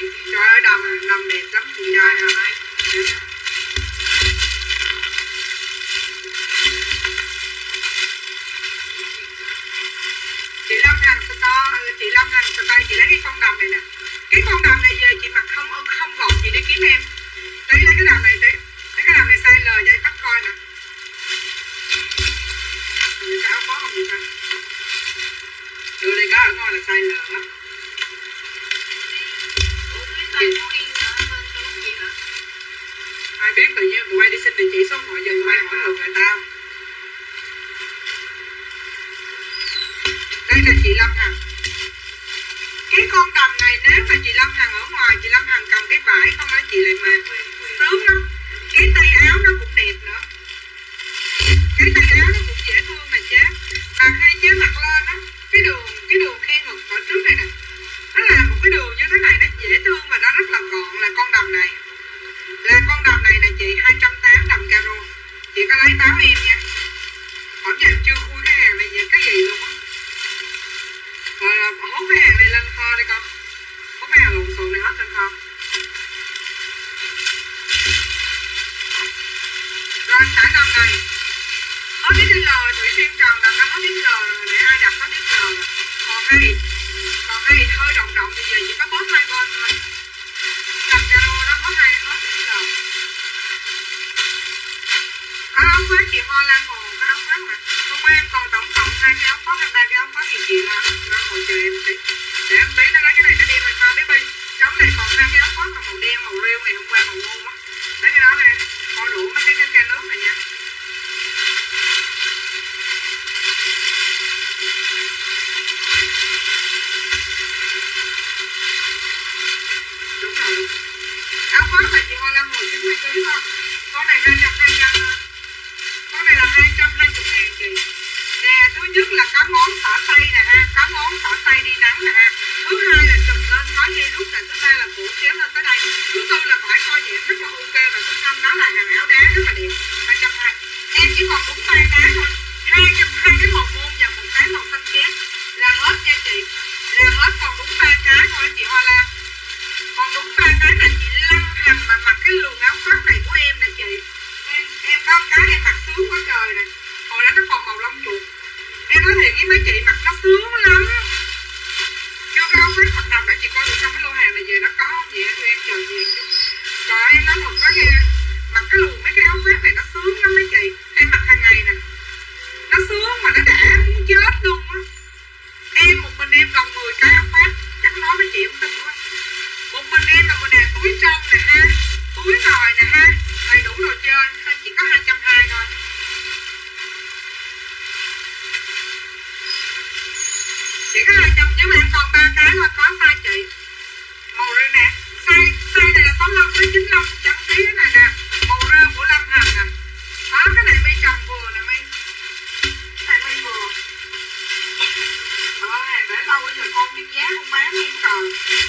Trời ơi đầm đầm đẹp lắm chị đời rồi chị Lâm Hằng store ừ, chị Lâm Hằng store chị lấy cái con đầm này nè. Cái con đầm này giờ chị mặc không không gọn chị đi kiếm em. Lấy lấy cái đầm này đi lấy cái đầm này size L cho các bắt coi nè. Người ta có không người ta? Đưa đây có ở ngoài là size L á ai biết tự nhiên tụi bay đi xin địa chỉ số hỏi giờ tụi bay hỏi lượt người tao đây là chị Lâm Hằng. Cái con đầm này nếu mà chị Lâm Hằng ở ngoài, chị Lâm Hằng cầm cái vải không á, chị lại mệt sướng lắm. Cái tay áo nó cũng đẹp nữa. Cái tay áo nó cũng dễ thương mà chế mà khi chế mặc lên á. Cái đường cái đường khe ngực ở trước này nè. Nó làm một cái đường như thế này, nó dễ thương và nó rất là gọn là con đầm này. Là con đầm này là chị 280 đầm caro. Chị có lấy báo em nha. Hỏi nhà dạ, chưa khui cái hàng này về cái gì luôn á. Rồi là hốt cái hàng này lên kho đi con. Hốt cái hàng lộn xộn này hết lên kho. Rồi xả đầm này. Hết đến L thủy tiên tròn đầm nó hết đến L rồi để ai đặt hết đến L rồi. Còn cái còn cái hơi rộng rộng thì giờ chỉ có bóp hai có chị Hoa Lan Hồ có áo khoác mà. Hôm qua em còn tổng cộng hai cái áo khoác hay ba cái áo khoác thì chị lo Lan Hồ chờ em tí. Để em tí nó lấy cái này nó đem lên kho biết bây trong này còn hai cái áo khoác mà màu đen, màu rêu ngày hôm qua màu ngon á lấy cái đó nè coi đủ mấy cái chai nước này nha. Đúng rồi. Áo khoác là chị Hoa Lan Hồ 90 kg thôi. Con này 200 200 thôi. con này là 220 ngàn chị nè thứ nhất là có ngón tỏ tay nè ha có ngón tỏ tay đi nắng nè ha thứ hai là chùm lên có dây nút nè thứ ba là cổ kéo lên tới đây thứ tư là phải co giãn rất là ok và thứ năm đó là hàng áo đá rất là đẹp 220 em chỉ còn đúng ba cái thôi hai trăm hai cái màu môn và một cái màu xanh két là hết nha chị là hết còn đúng ba cái thôi chị Hoa Lan còn đúng ba cái là chị lăn Hằng mà mặc cái luồng áo khoác này của em nè chị em có cái em mặc sướng quá trời nè. Hồi đó nó còn màu lông chuột. Em nói thiệt với mấy chị mặc nó sướng lắm. Chưa có áo mặt nằm để chị coi được trong cái lô hàng này về nó có không vậy? Tụi em chờ gì chứ trời em nói một cái nghe mặc cái luồng mấy cái áo khoác này nó sướng lắm mấy chị. Em mặc hàng ngày nè. Nó sướng mà nó đã muốn chết luôn á. Em một mình em còn 10 cái áo khoác chắc nói với chị không tin quá một mình em mà mình hàng túi trong nè ha túi rồi nè ha. Đầy đủ đồ chơi ha chỉ có hai trăm hai thôi. Chỉ có hai trăm nhưng mà em còn ba cái là có sai chị. Màu rêu nè. Sai sai này là sáu mươi tới chín mươi trăm ký cái này nè. Màu rêu của Lâm Hằng nè. Đó, cái này mi trồng vừa nè mi. Này mi vừa. Đó, hàng để lâu bây con biết giá không bán em trời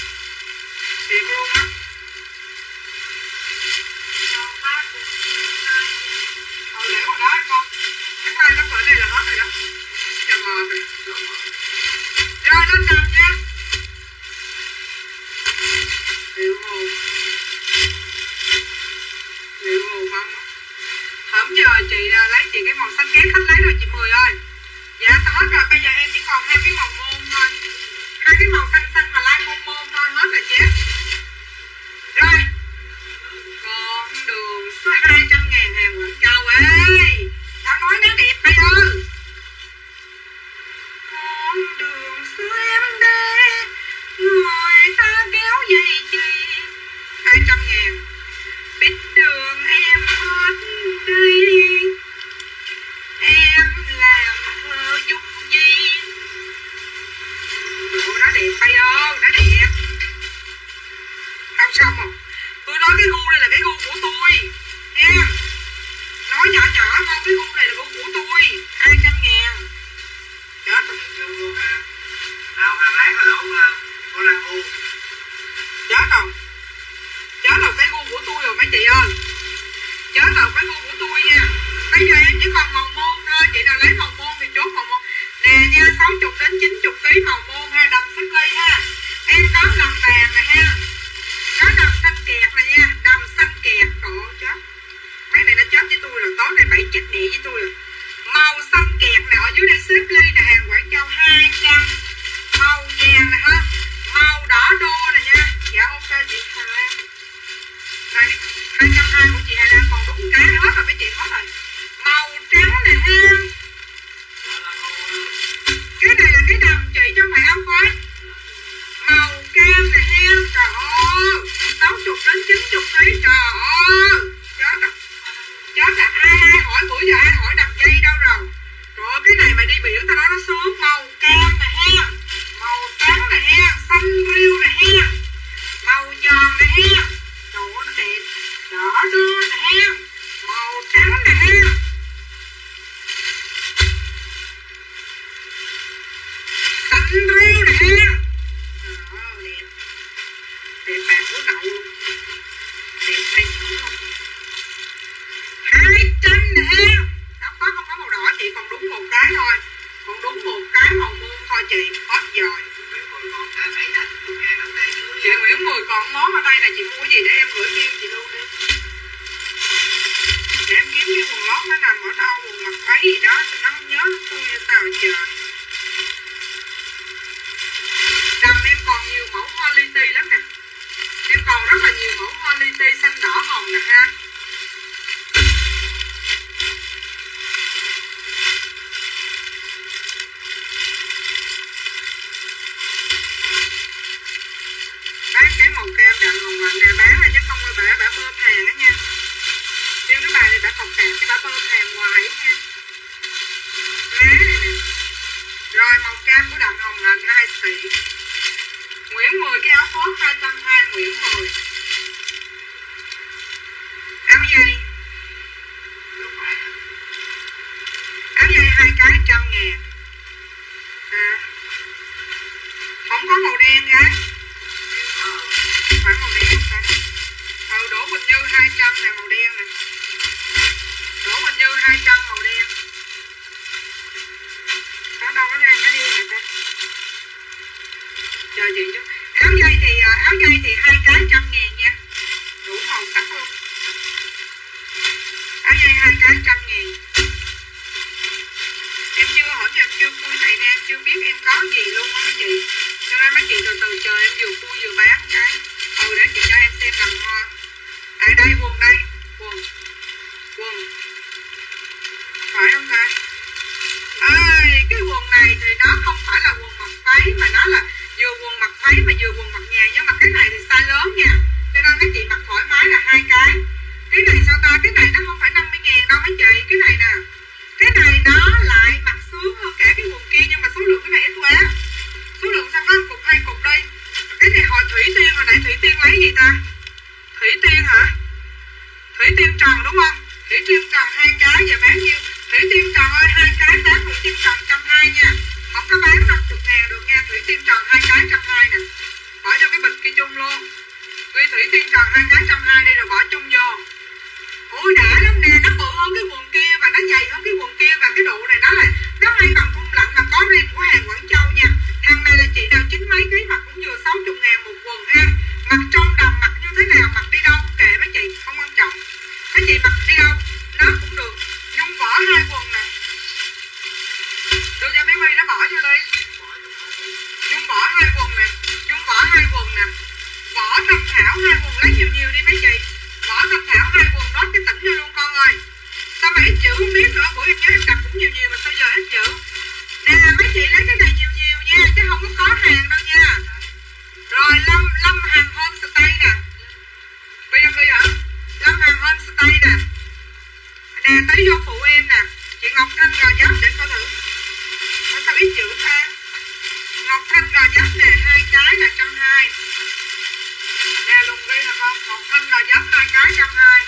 cái khách lấy rồi chị Mười ơi Dạ xong hết rồi, bây giờ em chỉ còn hai cái màu môn thôi. Hai cái màu xanh xanh rồi màu cam của đậm hồng là hai tỷ. Nguyễn Mười, cái áo phốt 220 Nguyễn Mười. Áo dây. Áo dây hai cái trăm ngàn. À. không có màu đen gái ờ, phải màu đen ta. Ừ đổ bình như 200 này, màu đen này. Đổ bình như 200 màu đen. Chờ chị chút. Áo dây thì à, áo dây thì hai cái trăm ngàn nha. Đủ màu sắc luôn. Áo dây hai cái trăm ngàn. Em chưa hỏi em, chưa khui thầy đang em, chưa biết em có gì luôn á mấy chị. Cho nên mấy chị từ từ chờ em vừa khui vừa bán cái. Ừ để chị cho em xem đầm hoa. À đây, quần đây. Quần. Quần. Phải không ta? Ơi cái quần này thì nó không phải là quần mặc váy, mà nó là váy mà vừa quần mặc nhà nhưng mà cái này thì size lớn nha. Cho nên mấy chị mặc thoải mái là hai cái. Cái này sao ta? Cái này nó không phải 50 ngàn đâu mấy chị? Cái này nè. Cái này nó lại mặc sướng hơn cả cái quần kia, nhưng mà số lượng cái này ít quá. Số lượng sao có cục, hai cục đây? Cái này hồi thủy tiên, hồi nãy thủy tiên lấy gì ta? Thủy tiên hả? Thủy tiên tròn đúng không? Thủy tiên tròn hai cái, giờ bán nhiêu? Thủy tiên tròn ơi, hai cái, bán thủy tiên tròn trăm hai nha. Không có bán năm chục trần tiên hai cái trăm hai nè. Bỏ vô cái bịch kia chung luôn. Nguyên thủy tiên trần hai cái trăm hai đi rồi bỏ chung vô. Ôi đã lắm nè, nó bự hơn cái quần kia và nó dày hơn cái quần kia và cái độ này nó là nó hay bằng thun lạnh mà có ren của hàng Quảng Châu nha. Hàng này là chị nào chín mấy ký mặc cũng vừa 60 ngàn một quần ha. Mặc trong đầm mặc như thế nào, mặc vỏ tham thảo hai quần lấy nhiều nhiều đi mấy chị bỏ tham thảo hai quần đó cái tỉnh vô luôn, con ơi. Sao mà ít chữ không biết nữa? Bữa em chứ em đặt cũng nhiều nhiều mà sao giờ ít chữ? Nè, mấy chị lấy cái này nhiều nhiều nha, chứ không có có hàng đâu nha. Rồi, lâm lâm hàng homestay nè. Bây giờ bây giờ lâm hàng homestay nè. Nè, tới vô phụ em nè. Chị ngọc thanh gò giáp để coi thử. Sao ít chữ ta? Ngọc thanh gò giáp nè, hai cái là trăm hai nè lùng ghi là con một thân là giáp hai cái trăm hai.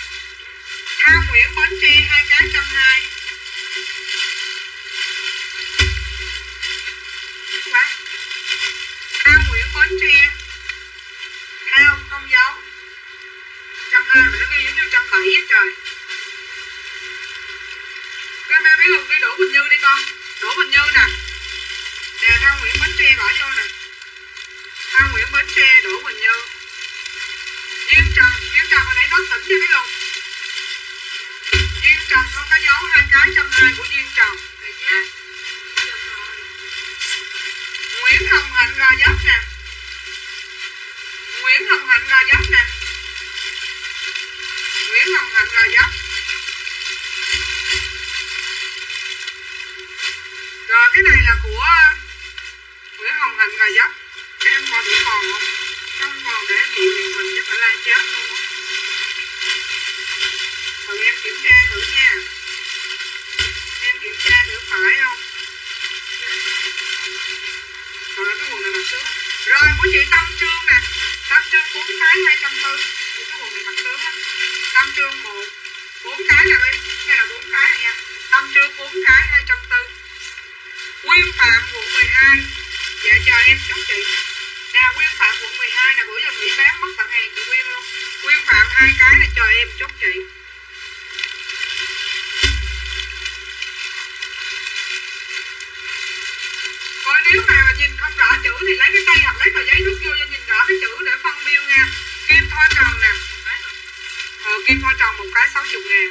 Thao Nguyễn Bến Tre hai cái trăm hai. Tha Thao Nguyễn Bến Tre. Thao không dấu trăm hai mà nó ghi giống như trăm bảy á trời. Cái mẹ biết luôn đi Đỗ Bình Như đi con. Đỗ Bình Như nè. Nè Thao Nguyễn Bến Tre bỏ vô nè. Thao Nguyễn Bến Tre, Đỗ Bình Như. Duyên Trần Duyên Trần hồi nãy nói tỉnh chưa biết không Duyên Trần không có dấu hai cái trong hai của Duyên Trần. Rồi nha. Nguyễn Hồng Hạnh gò dấp nè. Nguyễn Hồng Hạnh gò dấp nè. Nguyễn Hồng Hạnh gò dấp Rồi, cái này là của Nguyễn Hồng Hạnh gò dấp Để em coi thử còn không? Không vào để chị Huyền Huỳnh cho phải la chết luôn còn em kiểm tra thử nha Em kiểm tra thử phải không rồi cái quần này mặc sướng Rồi của chị Tâm Trương nè Tâm Trương bốn cái 240 Thì cái quần này mặc sướng á Tâm Trương 1 4 cái nè đi Đây là bốn cái này nha Tâm Trương bốn cái 240 Nguyên Phạm quận 12 Dạ chờ em chút chị Nè Nguyên Phạm quận 12 nè Bữa giờ Mỹ bán mất tận hàng chị Nguyên luôn Nguyên Phạm hai cái này chờ em chốt chị Coi nếu mà nhìn không rõ chữ thì lấy cái tay hoặc lấy tờ giấy rút vô cho nhìn rõ cái chữ để phân biêu nha. Kim thoa tròn nè. Ờ, kim thoa tròn một cái 60 ngàn.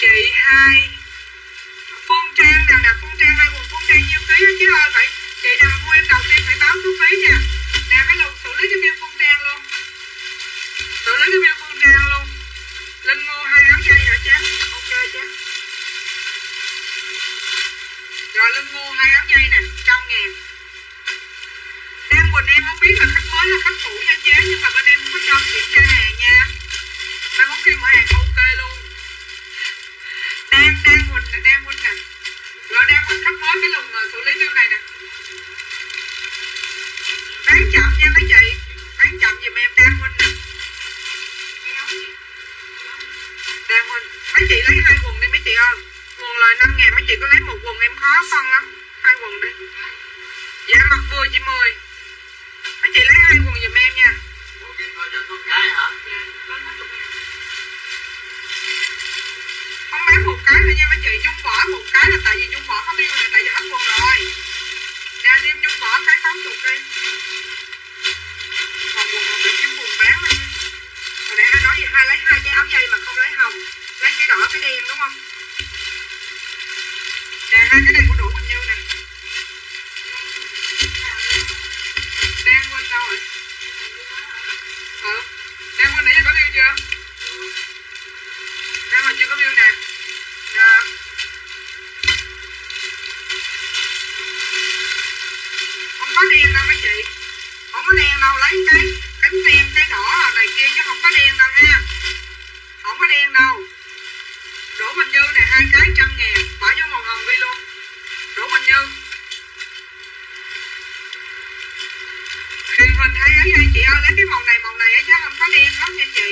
Chị hai Phương Trang nè nè Phương Trang hai tiền nhiều Trang chứ ờ, ơi phải chị nào mua em đầu tiên phải báo số phí nha. Nè cái lục xử lý cho miêu phun Trang luôn. Xử lý cho miêu phun Trang luôn. Linh mua hai áo dây hả cha ok cha rồi Linh mua hai áo dây nè, trăm ngàn. Đem Quỳnh em không biết là khách mới hay khách cũ nha chế Nhưng mà bên em không có cho kiểm tra hàng nha. Mai mốt khi mở hàng ok luôn. Đan, Đan Quỳnh nè, Đan Quỳnh nè Rồi Đan Quỳnh khách mới cái lùng mà xử lý bill này nè. Bán chậm nha mấy chị. Bán chậm giùm em Đan Quỳnh nè. Đan Quỳnh Mấy chị lấy hai quần đi mấy chị ơi. Quần lời 5 ngàn mấy chị có lấy một quần em khó phân lắm. Hai quần đi. Dạ mặc vừa chị 10 Mấy chị lấy hai quần giùm em nha. Ủa, cái coi cho con gái hả? Không bán một cái nữa nha, mấy chị. Nhung bỏ một cái là tại vì Nhung bỏ không yêu này Tại vì hết quần rồi. Nè đem Nhung bỏ cái 60 đi. Còn quần một để kiếm quần bán lên. Hồi nãy hai nói gì, hai lấy hai cái áo dây mà không lấy hồng. Lấy cái đỏ, cái đen, đúng không? Nè, hai cái này của đủ Quỳnh Như nè. Đang quên đâu rồi? Ừ. Đang quên nãy giờ có yêu chưa? Đang mình chưa có yêu Nè. Không có đen đâu mấy chị? Không có đen đâu, lấy cái cánh đen cái đỏ này kia chứ không có đen đâu ha. Không có đen đâu. Đổ Bình Như nè, hai cái trăm ngàn, Bỏ vô màu hồng đi luôn. Đổ Bình Như. Khi mình thấy ấy đây chị ơi, lấy cái màu này màu này á chứ không có đen hết nha chị.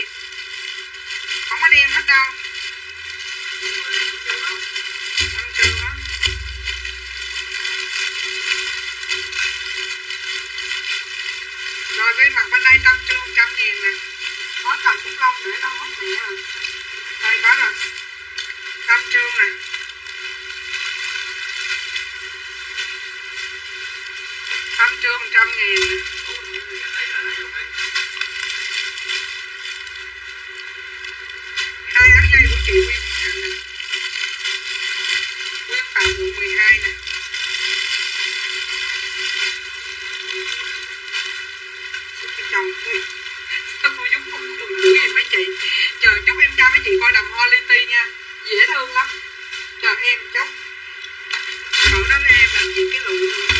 Không có đen hết đâu. Rồi cái mặt bên đây tâm trương trăm ngàn nè. Có cầm phúc long nữa đâu, mất mẹ à. Đây có rồi Tâm trương nè. Tâm trương trăm ngàn nè. Hai áo dây của chị Nguyên Phạm nè Nguyên 12 nè cái chồng tôi Sao tôi giống không từ ngữ gì mấy chị? Chờ chúc em cho mấy chị coi đầm hoa li ti nha. Dễ thương lắm. Chờ em chúc, Cậu nói với em làm gì cái lụ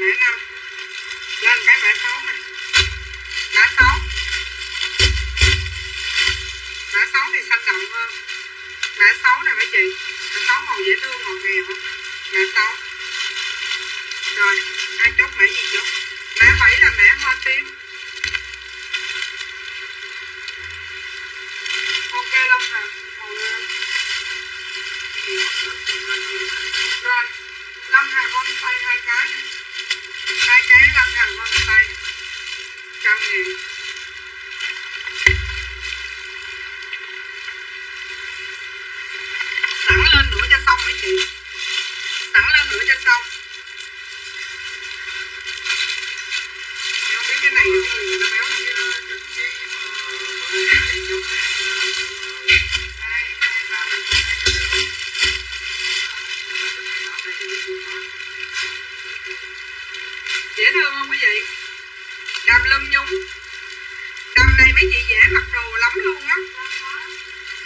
Mã năm, Lên cái mã sáu này, Mã sáu, Mã sáu thì xanh đậm hơn. Mã sáu này mấy chị Mã sáu màu dễ thương màu ngào? Mã sáu, Rồi, ai chốt mã gì chốt? Mã bảy là mã hoa tím. Ok Long Hà Màu Rồi, Lâm Hà bonsai hai cái này. Hai cái Lâm con tay. Trăm ngàn Sẵn lên nữa cho xong mấy chị. Sẵn lên nữa cho xong. Không biết cái này là cái gì mà nó béo như Dễ thương không quý vị? Đầm lum nhúng. Đầm này mấy chị dễ mặc đồ lắm luôn á.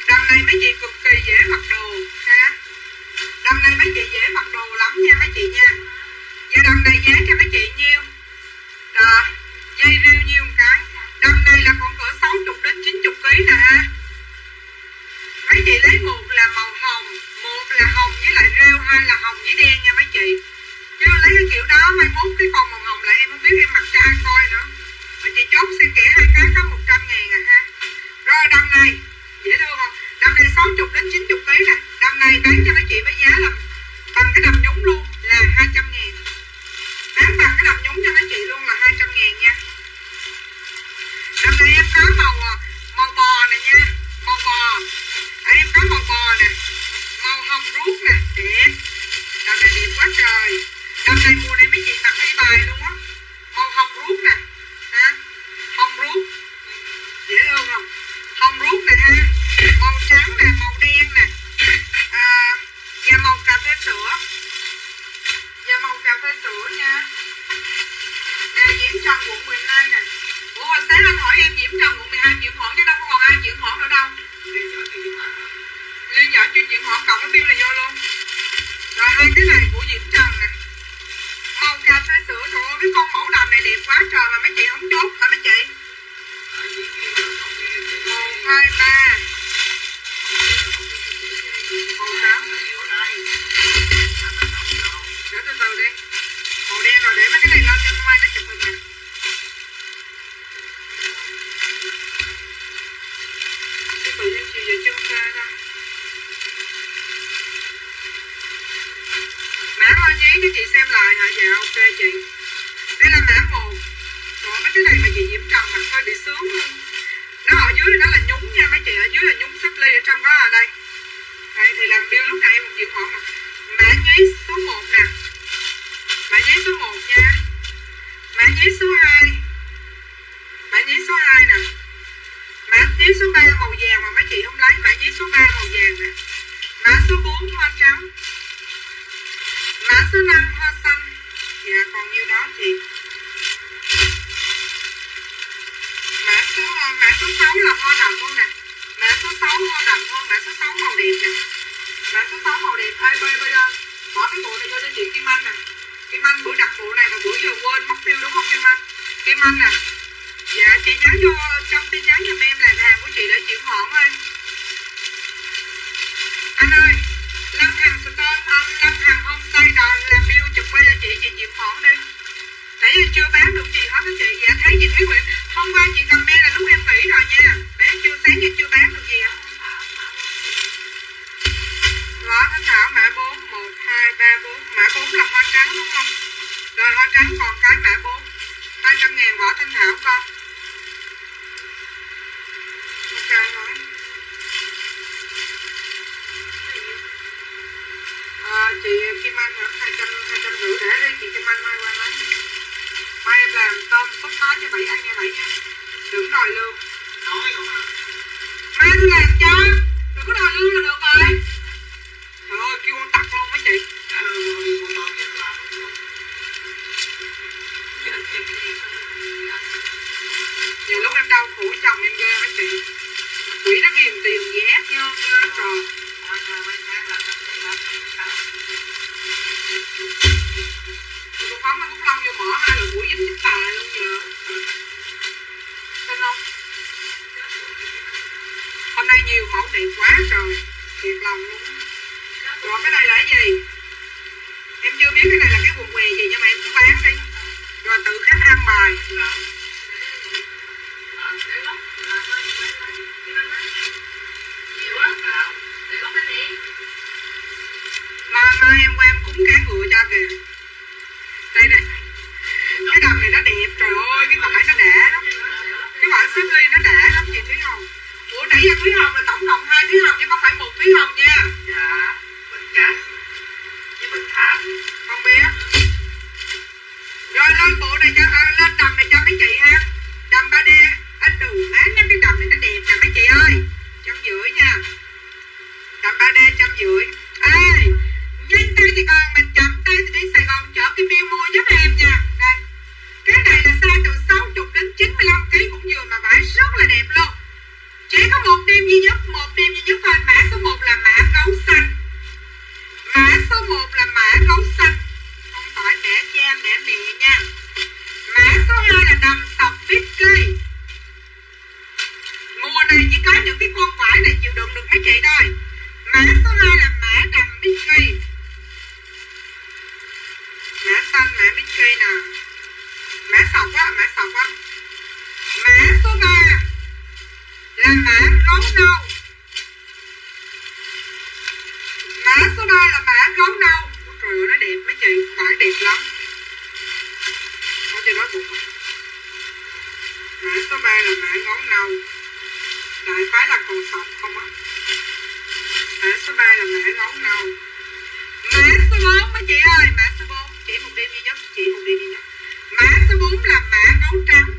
Đầm này mấy chị cực kỳ dễ mặc đồ, ha? Đầm này mấy chị dễ mặc đồ lắm nha mấy chị nha. Và đầm này giá cho mấy chị nhiêu? Đó Dây riêu nhiêu một cái. Đầm này là còn cỡ 60 đến 90 kg nè. Ha Mấy chị lấy một là màu hồng, Một là hồng với lại rêu, Hai là hồng với đen nha mấy chị. Chứ lấy cái kiểu đó mai mốt cái con màu hồng là em không biết em mặc cho ai coi nữa. Mà chị chốt xe kẻ hai cái có 100 ngàn à ha. Rồi đầm này. Dễ thương không? Đầm này 60 đến 90 mấy nè. Đầm này bán cho mấy chị với giá là Bằng cái đầm nhúng luôn là 200 ngàn. Bán bằng cái đầm nhúng cho mấy chị luôn là 200 ngàn nha. Đầm này em có màu à, Màu bò nè nha. Màu bò. À, Em có màu bò nè. Màu hồng ruốc nè. Đẹp. Đầm này đẹp quá trời năm nay mua này mấy chị tặng y bài luôn á Màu hồng ruốc nè. Ha Hồng ruốc Dễ thương không? Hồng ruốc nè ha Màu trắng nè Màu đen nè. À, Và màu cà phê sữa. Và màu cà phê sữa nha. Nè Diễm Trần quận 12 nè. Ủa hồi sáng anh hỏi em Diễm Trần quận 12 chuyển khoản chứ đâu có còn ai chuyển khoản nữa đâu. Liên nhỏ cho chuyển khoản cộng cái bill này vô luôn. Rồi hai cái này của Diễm Trần nè. Màu cà phê Trời ơi cái con mẫu đầm này đẹp quá trời mà mấy chị không chốt, hả mấy chị? Một hai, ba. Màu trắng để từ từ đi. Màu đen rồi, để mấy cái này lên cho không ai nó chụp được nè. Cái tự nhiên chị giờ chân xa ra mã hoa nhí cho chị xem lại hả? Dạ ok chị. Đây là mã một còn mấy cái này mà chị nhiễm trần mà hơi bị sướng luôn. Nó ở dưới nó là nhúng nha, mấy chị. Ở dưới là nhúng sắp ly ở trong đó là đây. Đây, thì làm bill lúc này em chị họ mã nhí số 1 nè. Mã nhí số 1 nha. Mã nhí số 2 mã nhí số 2 nè. Mã nhí số 3 màu vàng mà mấy chị không lấy. Mã nhí số 3 màu vàng nè. Mã số 4 hoa trắng số năm hoa xanh dạ còn nhiêu đó chị mã số mã số sáu là hoa đậm luôn nè mã số sáu hoa đậm thôi mã số sáu màu đẹp nè mã số sáu màu đẹp ai bơi bây đơn bỏ cái bộ này vô cho chị Kim Anh nè Kim Anh bữa đặt bộ này mà bữa giờ quên mất tiêu đúng không Kim Anh Kim Anh nè dạ chị nhắn vô trong tin nhắn giùm em là hàng của chị để chuyển khoản ơi anh ơi Lâm hàng store anh Lâm hàng homestay rồi làm bill chụp qua cho chị chị chuyển khoản đi. Nãy giờ chưa bán được gì hết đó chị. Dạ thấy chị Thúy Nguyễn hôm qua chị comment là lúc em nghỉ rồi nha. Nãy chưa, sáng giờ chưa bán được gì hết Võ Thanh Thảo mã 4 1 2 3 4 mã 4 là hoa trắng đúng không? Rồi hoa trắng còn cái mã 4 200 ngàn vỏ Thanh Thảo con. Ok rồi chị Kim Anh hả? 200 200 rưỡi để đây chị Kim Anh mai qua lấy mai em làm tôm sốt khó cho bảy ăn nha bảy nha. Đừng đòi lương. Nói không à. Mai em làm cho. Đừng có đòi lương là được rồi. Trời ơi kêu con tặc luôn mấy chị. Đi không nhiều lúc em đau khổ chồng em ghê mấy chị. Quỷ nó ghiền tiền ghét nhau ghê trời Hai hai mấy tháng là năm bảy tám năm sáu tôi phóng nó bút lông vô mỏ hai là mũi dính dính tà luôn giờ tin không hôm nay nhiều mẫu đẹp quá trời thiệt lòng luôn á. rồi cái này là cái gì em chưa biết cái này là cái quần què gì nhưng mà em cứ bán đi rồi tự khách ăn bài mà mà em qua em cúng cá ngựa cho kìa. Đây nè. Cái đầm này nó đẹp trời ơi cái vải nó đã lắm. Cái vải xếp ly nó đã lắm chị Thúy Hồng. Ủa nãy giờ Thúy Hồng là tổng cộng hai Thúy Hồng chứ không phải một Thúy Hồng nha. Dạ bình trắng với bình thản không biết. Rồi lên bộ này cho à, lên đầm này cho mấy chị ha. Đầm 3D anh đủ án năm cái đầm này nó đẹp nè mấy chị ơi. Trăm rưỡi nha. Đầm 3D trăm rưỡi ê nhanh tay thì còn mình chậm tay thì đi, Sài Gòn chở cái bill mua giúp em nha. Đây, cái này là size từ 60 đến 95 kg cũng vừa mà vải rất là đẹp luôn. Chỉ có một tim duy nhất, một tim duy nhất thôi. Mã số 1 là mã gấu xanh. Mã số 1 là mã gấu xanh. Không phải mẹ cha, mẹ mẹ nha. Mã số 2 là đầm sọc bít cây. Mùa này chỉ có những cái con vải này chịu đựng được mấy chị thôi. Mã số 2 là mã đầm bít cây. Má xanh má bít chơi nè. Má sọc quá, má sọc quá. Má số 3 là má gấu nâu. Má số 3 là má gấu nâu. Ôi trời ơi nó đẹp mấy chị. Phải đẹp lắm. Không cho nói bụng Má số 3 là má gấu nâu. Đại phái là còn sọc không á Má số 3 là má gấu nâu. Má số 4 mấy chị ơi. Má số 4 đến đi nhá chị không đi đi nhá má sẽ bốn làm má nấu trắng